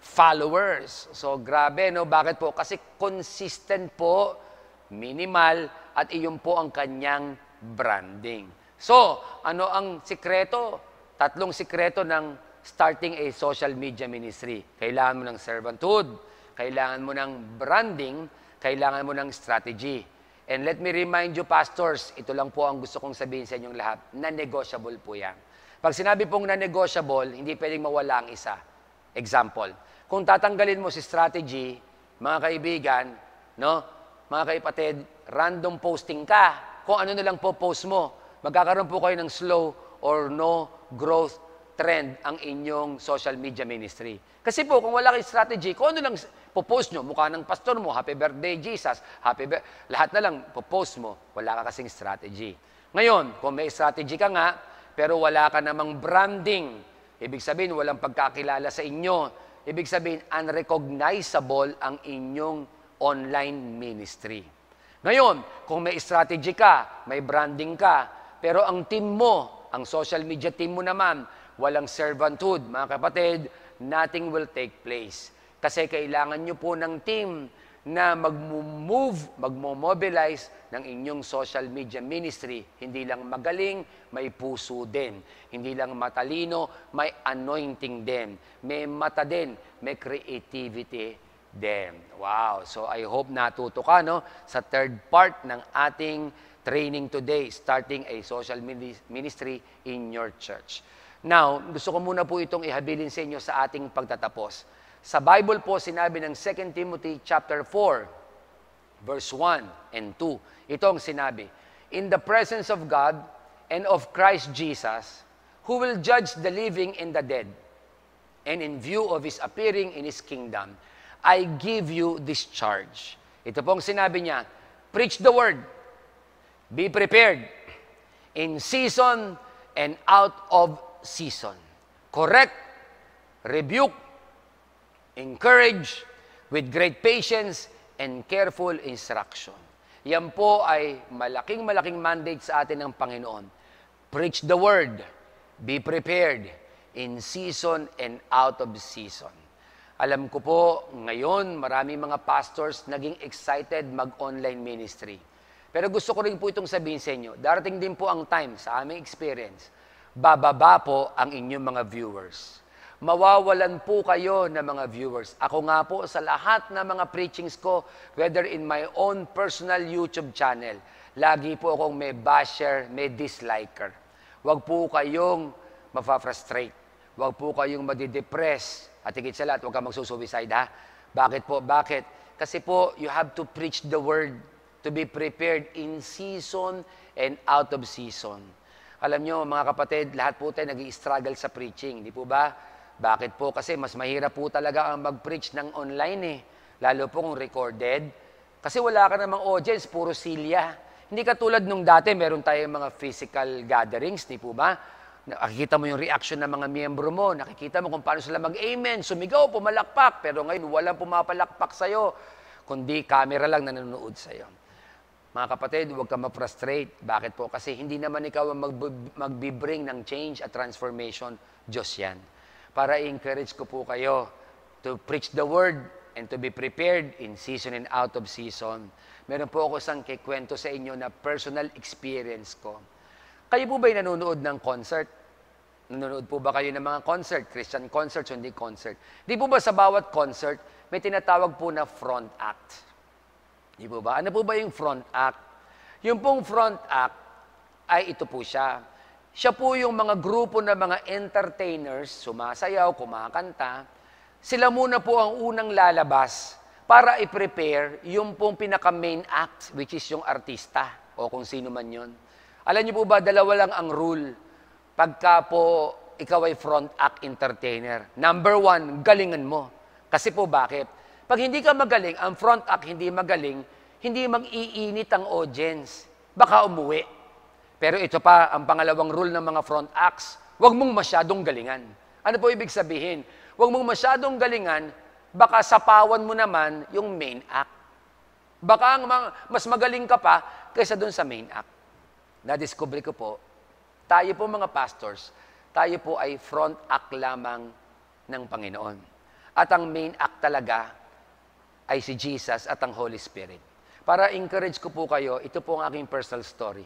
followers. So grabe, no? Bakit po? Kasi consistent po, minimal, at iyon po ang kanyang branding. So, ano ang sikreto? Tatlong sikreto ng starting a social media ministry. Kailangan mo ng servanthood, kailangan mo ng branding, kailangan mo ng strategy. And let me remind you, pastors, ito lang po ang gusto kong sabihin sa inyong lahat, na negotiable po yan. Pag sinabi pong na negotiable, hindi pwedeng mawala ang isa. Example, kung tatanggalin mo si strategy, mga kaibigan, no, mga kaipatid, random posting ka. Kung ano na lang po post mo, magkakaroon po kayo ng slow or no growth trend ang inyong social media ministry. Kasi po, kung wala kayong strategy, kung ano lang popost nyo, mukha ng pastor mo, happy birthday Jesus, happy bir- lahat na lang popost mo, wala ka kasing strategy. Ngayon, kung may strategy ka nga, pero wala ka namang branding, ibig sabihin, walang pagkakilala sa inyo, ibig sabihin, unrecognizable ang inyong online ministry. Ngayon, kung may strategy ka, may branding ka, pero ang team mo, ang social media team mo naman, walang servanthood, mga kapatid, nothing will take place. Kasi kailangan nyo po ng team na mag-move, mag-mobilize ng inyong social media ministry. Hindi lang magaling, may puso din. Hindi lang matalino, may anointing din. May mata din, may creativity din. Wow! So I hope natuto ka no, sa third part ng ating training today, starting a social mini- ministry in your church. Now, gusto ko muna po itong ihabilin sa inyo sa ating pagtatapos. Sa Bible po, sinabi ng 2 Timothy chapter 4, verse 1 and 2. Ito ang sinabi, In the presence of God and of Christ Jesus, who will judge the living and the dead, and in view of His appearing in His kingdom, I give you this charge. Ito pong sinabi niya, preach the word, be prepared, in season and out of season. Correct, rebuke, encourage, with great patience and careful instruction. Yan po ay malaking-malaking mandate sa atin ng Panginoon. Preach the word, be prepared in season and out of season. Alam ko po, ngayon, marami mga pastors naging excited mag-online ministry. Pero gusto ko rin po itong sabihin sa inyo, darating din po ang time sa aming experience, bababa po ang inyong mga viewers. Mawawalan po kayo ng mga viewers. Ako nga po sa lahat ng mga preachings ko, whether in my own personal YouTube channel, lagi po akong may basher, may disliker. Huwag po kayong mafafrustrate. Huwag po kayong madidepress. At higit sa lahat, huwag kang magsusuicide ha. Bakit po? Bakit? Kasi po, you have to preach the word to be prepared in season and out of season. Alam nyo, mga kapatid, lahat po tayo nag struggle sa preaching. Di po ba? Bakit po? Kasi mas mahirap po talaga ang mag-preach ng online eh. Lalo po kung recorded. Kasi wala ka namang audience, puro silya. Hindi katulad nung dati, meron tayong mga physical gatherings, di po ba? Nakikita mo yung reaction ng mga miyembro mo, nakikita mo kung paano sila mag-amen, sumigaw, pumalakpak, pero ngayon walang pumapalakpak sa'yo, kundi camera lang na nanonood sa'yo. Mga kapatid, huwag ka ma-frustrate. Bakit po? Kasi hindi naman ikaw ang mag- magbibring ng change at transformation. Diyos yan. Para i-encourage ko po kayo to preach the word and to be prepared in season and out of season. Meron po ako isang kikwento sa inyo na personal experience ko. Kayo po ba'y nanonood ng concert? Nanonood po ba kayo ng mga concert? Christian concerts, hindi concert. Di po ba sa bawat concert, may tinatawag po na front act? Di po ba? Ano po ba yung front act? Yung pong front act ay ito po siya. Siya po yung mga grupo na mga entertainers, sumasayaw, kumakanta. Sila muna po ang unang lalabas para i-prepare yung pong pinaka-main act, which is yung artista o kung sino man yon. Alam niyo po ba, dalawa lang ang rule pagka po ikaw ay front act entertainer. Number one, galingan mo. Kasi po bakit? Pag hindi ka magaling, ang front act hindi magaling, hindi mag-iinit ang audience. Baka umuwi. Pero ito pa, ang pangalawang rule ng mga front acts, huwag mong masyadong galingan. Ano po ibig sabihin? Huwag mong masyadong galingan, baka sapawan mo naman yung main act. Baka ang mas magaling ka pa kaysa dun sa main act. Na-discover ko po, Tayo po mga pastors, tayo po ay front act lamang ng Panginoon. At ang main act talaga ay si Jesus at ang Holy Spirit. Para encourage ko po kayo, ito po ang aking personal story.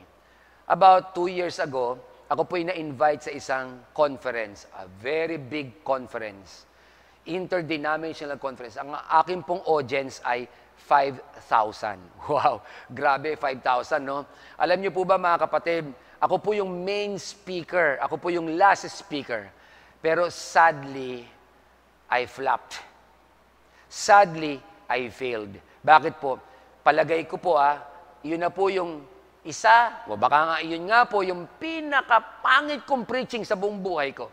About two years ago, ako po ay na-invite sa isang conference, a very big conference. Interdenominational conference. Ang aking pong audience ay 5,000. Wow, grabe, 5,000, no? Alam niyo po ba mga kapatid, ako po yung main speaker, ako po yung last speaker. Pero sadly, I flopped. Sadly, I failed. Bakit po? Palagay ko po ah, yun na po yung isa, o baka nga yun nga po, yung pinaka-pangit kong preaching sa buong buhay ko.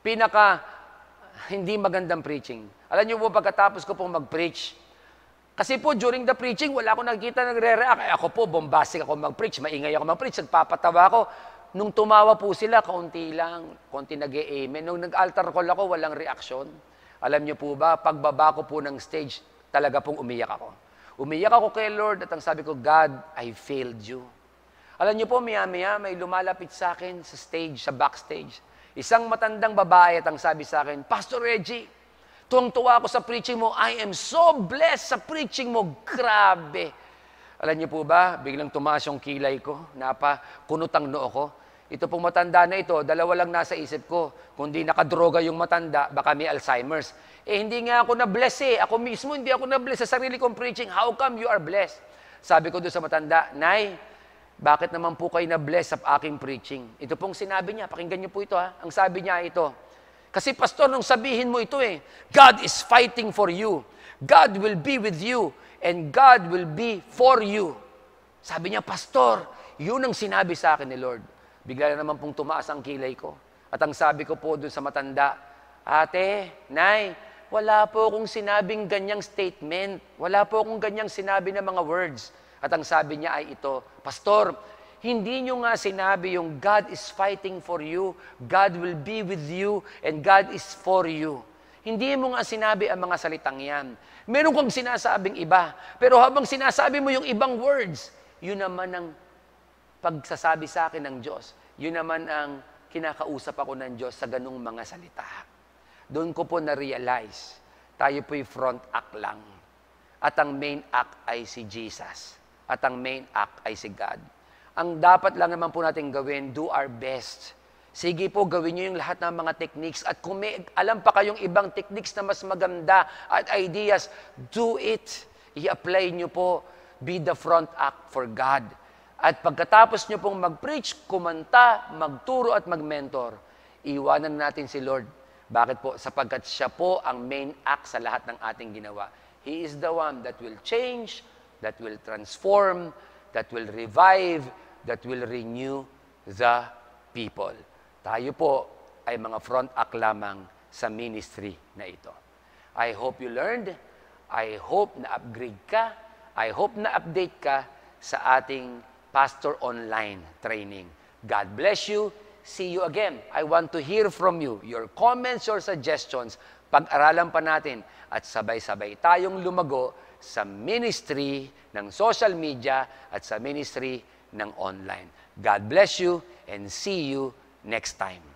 Pinaka hindi magandang preaching. Alam niyo po, pagkatapos ko pong mag-preach, kasi po, during the preaching, wala akong nakikita nagre-react. Eh, ako po, bombastic ako mag-preach, maingay ako mag-preach, nagpapatawa ako. Nung tumawa po sila, kaunti lang, kaunti nag amen Nung nag-altar call ako, walang reaksyon. Alam niyo po ba, pagbaba ko po ng stage, talaga pong umiyak ako. Umiyak ako kay Lord at ang sabi ko, God, I failed you. Alam niyo po, maya-maya may lumalapit sa akin sa stage, sa backstage. Isang matandang babae at ang sabi sa akin, Pastor Reggie, tuwang-tuwa ako sa preaching mo. I am so blessed sa preaching mo. Grabe. Alam niyo po ba, biglang tumaas yung kilay ko, napa, kunot ang noo ko. Ito pong matanda na ito, dalawa lang nasa isip ko. Kung di nakadroga yung matanda, baka may Alzheimer's. Eh, hindi nga ako na-bless eh. Ako mismo, hindi ako na-bless sa sarili kong preaching. How come you are blessed? Sabi ko doon sa matanda, Nay, bakit naman po kayo na-bless sa aking preaching? Ito pong sinabi niya, pakinggan niyo po ito ha. Ang sabi niya ito, kasi pastor, nung sabihin mo ito eh, God is fighting for you. God will be with you. And God will be for you. Sabi niya, pastor, yun ang sinabi sa akin ni Lord. Bigla na naman pong tumaas ang kilay ko. At ang sabi ko po dun sa matanda, Ate, Nay, wala po akong sinabing ganyang statement. Wala po akong ganyang sinabi na mga words. At ang sabi niya ay ito, Pastor, hindi nyo nga sinabi yung God is fighting for you, God will be with you, and God is for you. Hindi mo nga sinabi ang mga salitang yan. Meron kang sinasabing iba. Pero habang sinasabi mo yung ibang words, yun naman ang pagsasabi sa akin ng Diyos. Yun naman ang kinakausap ako ng Diyos sa ganung mga salita. Doon ko po na-realize, tayo po'y front act lang. At ang main act ay si Jesus. At ang main act ay si God. Ang dapat lang naman po natin gawin, do our best. Sige po, gawin nyo yung lahat ng mga techniques. At kung may alam pa kayong ibang techniques na mas maganda at ideas, do it. I-apply nyo po. Be the front act for God. At pagkatapos nyo pong mag-preach, kumanta, magturo at mag-mentor, iwanan natin si Lord. Bakit po? Sapagkat siya po ang main act sa lahat ng ating ginawa. He is the one that will change, that will transform, that will revive, that will renew the people. Tayo po ay mga front act lamang sa ministry na ito. I hope you learned. I hope na upgrade ka. I hope na update ka sa ating Pastor Online training. God bless you. See you again. I want to hear from you. Your comments, your suggestions. Pag-aralan pa natin at sabay-sabay tayong lumago sa ministry ng social media at sa ministry ng online. God bless you and see you next time.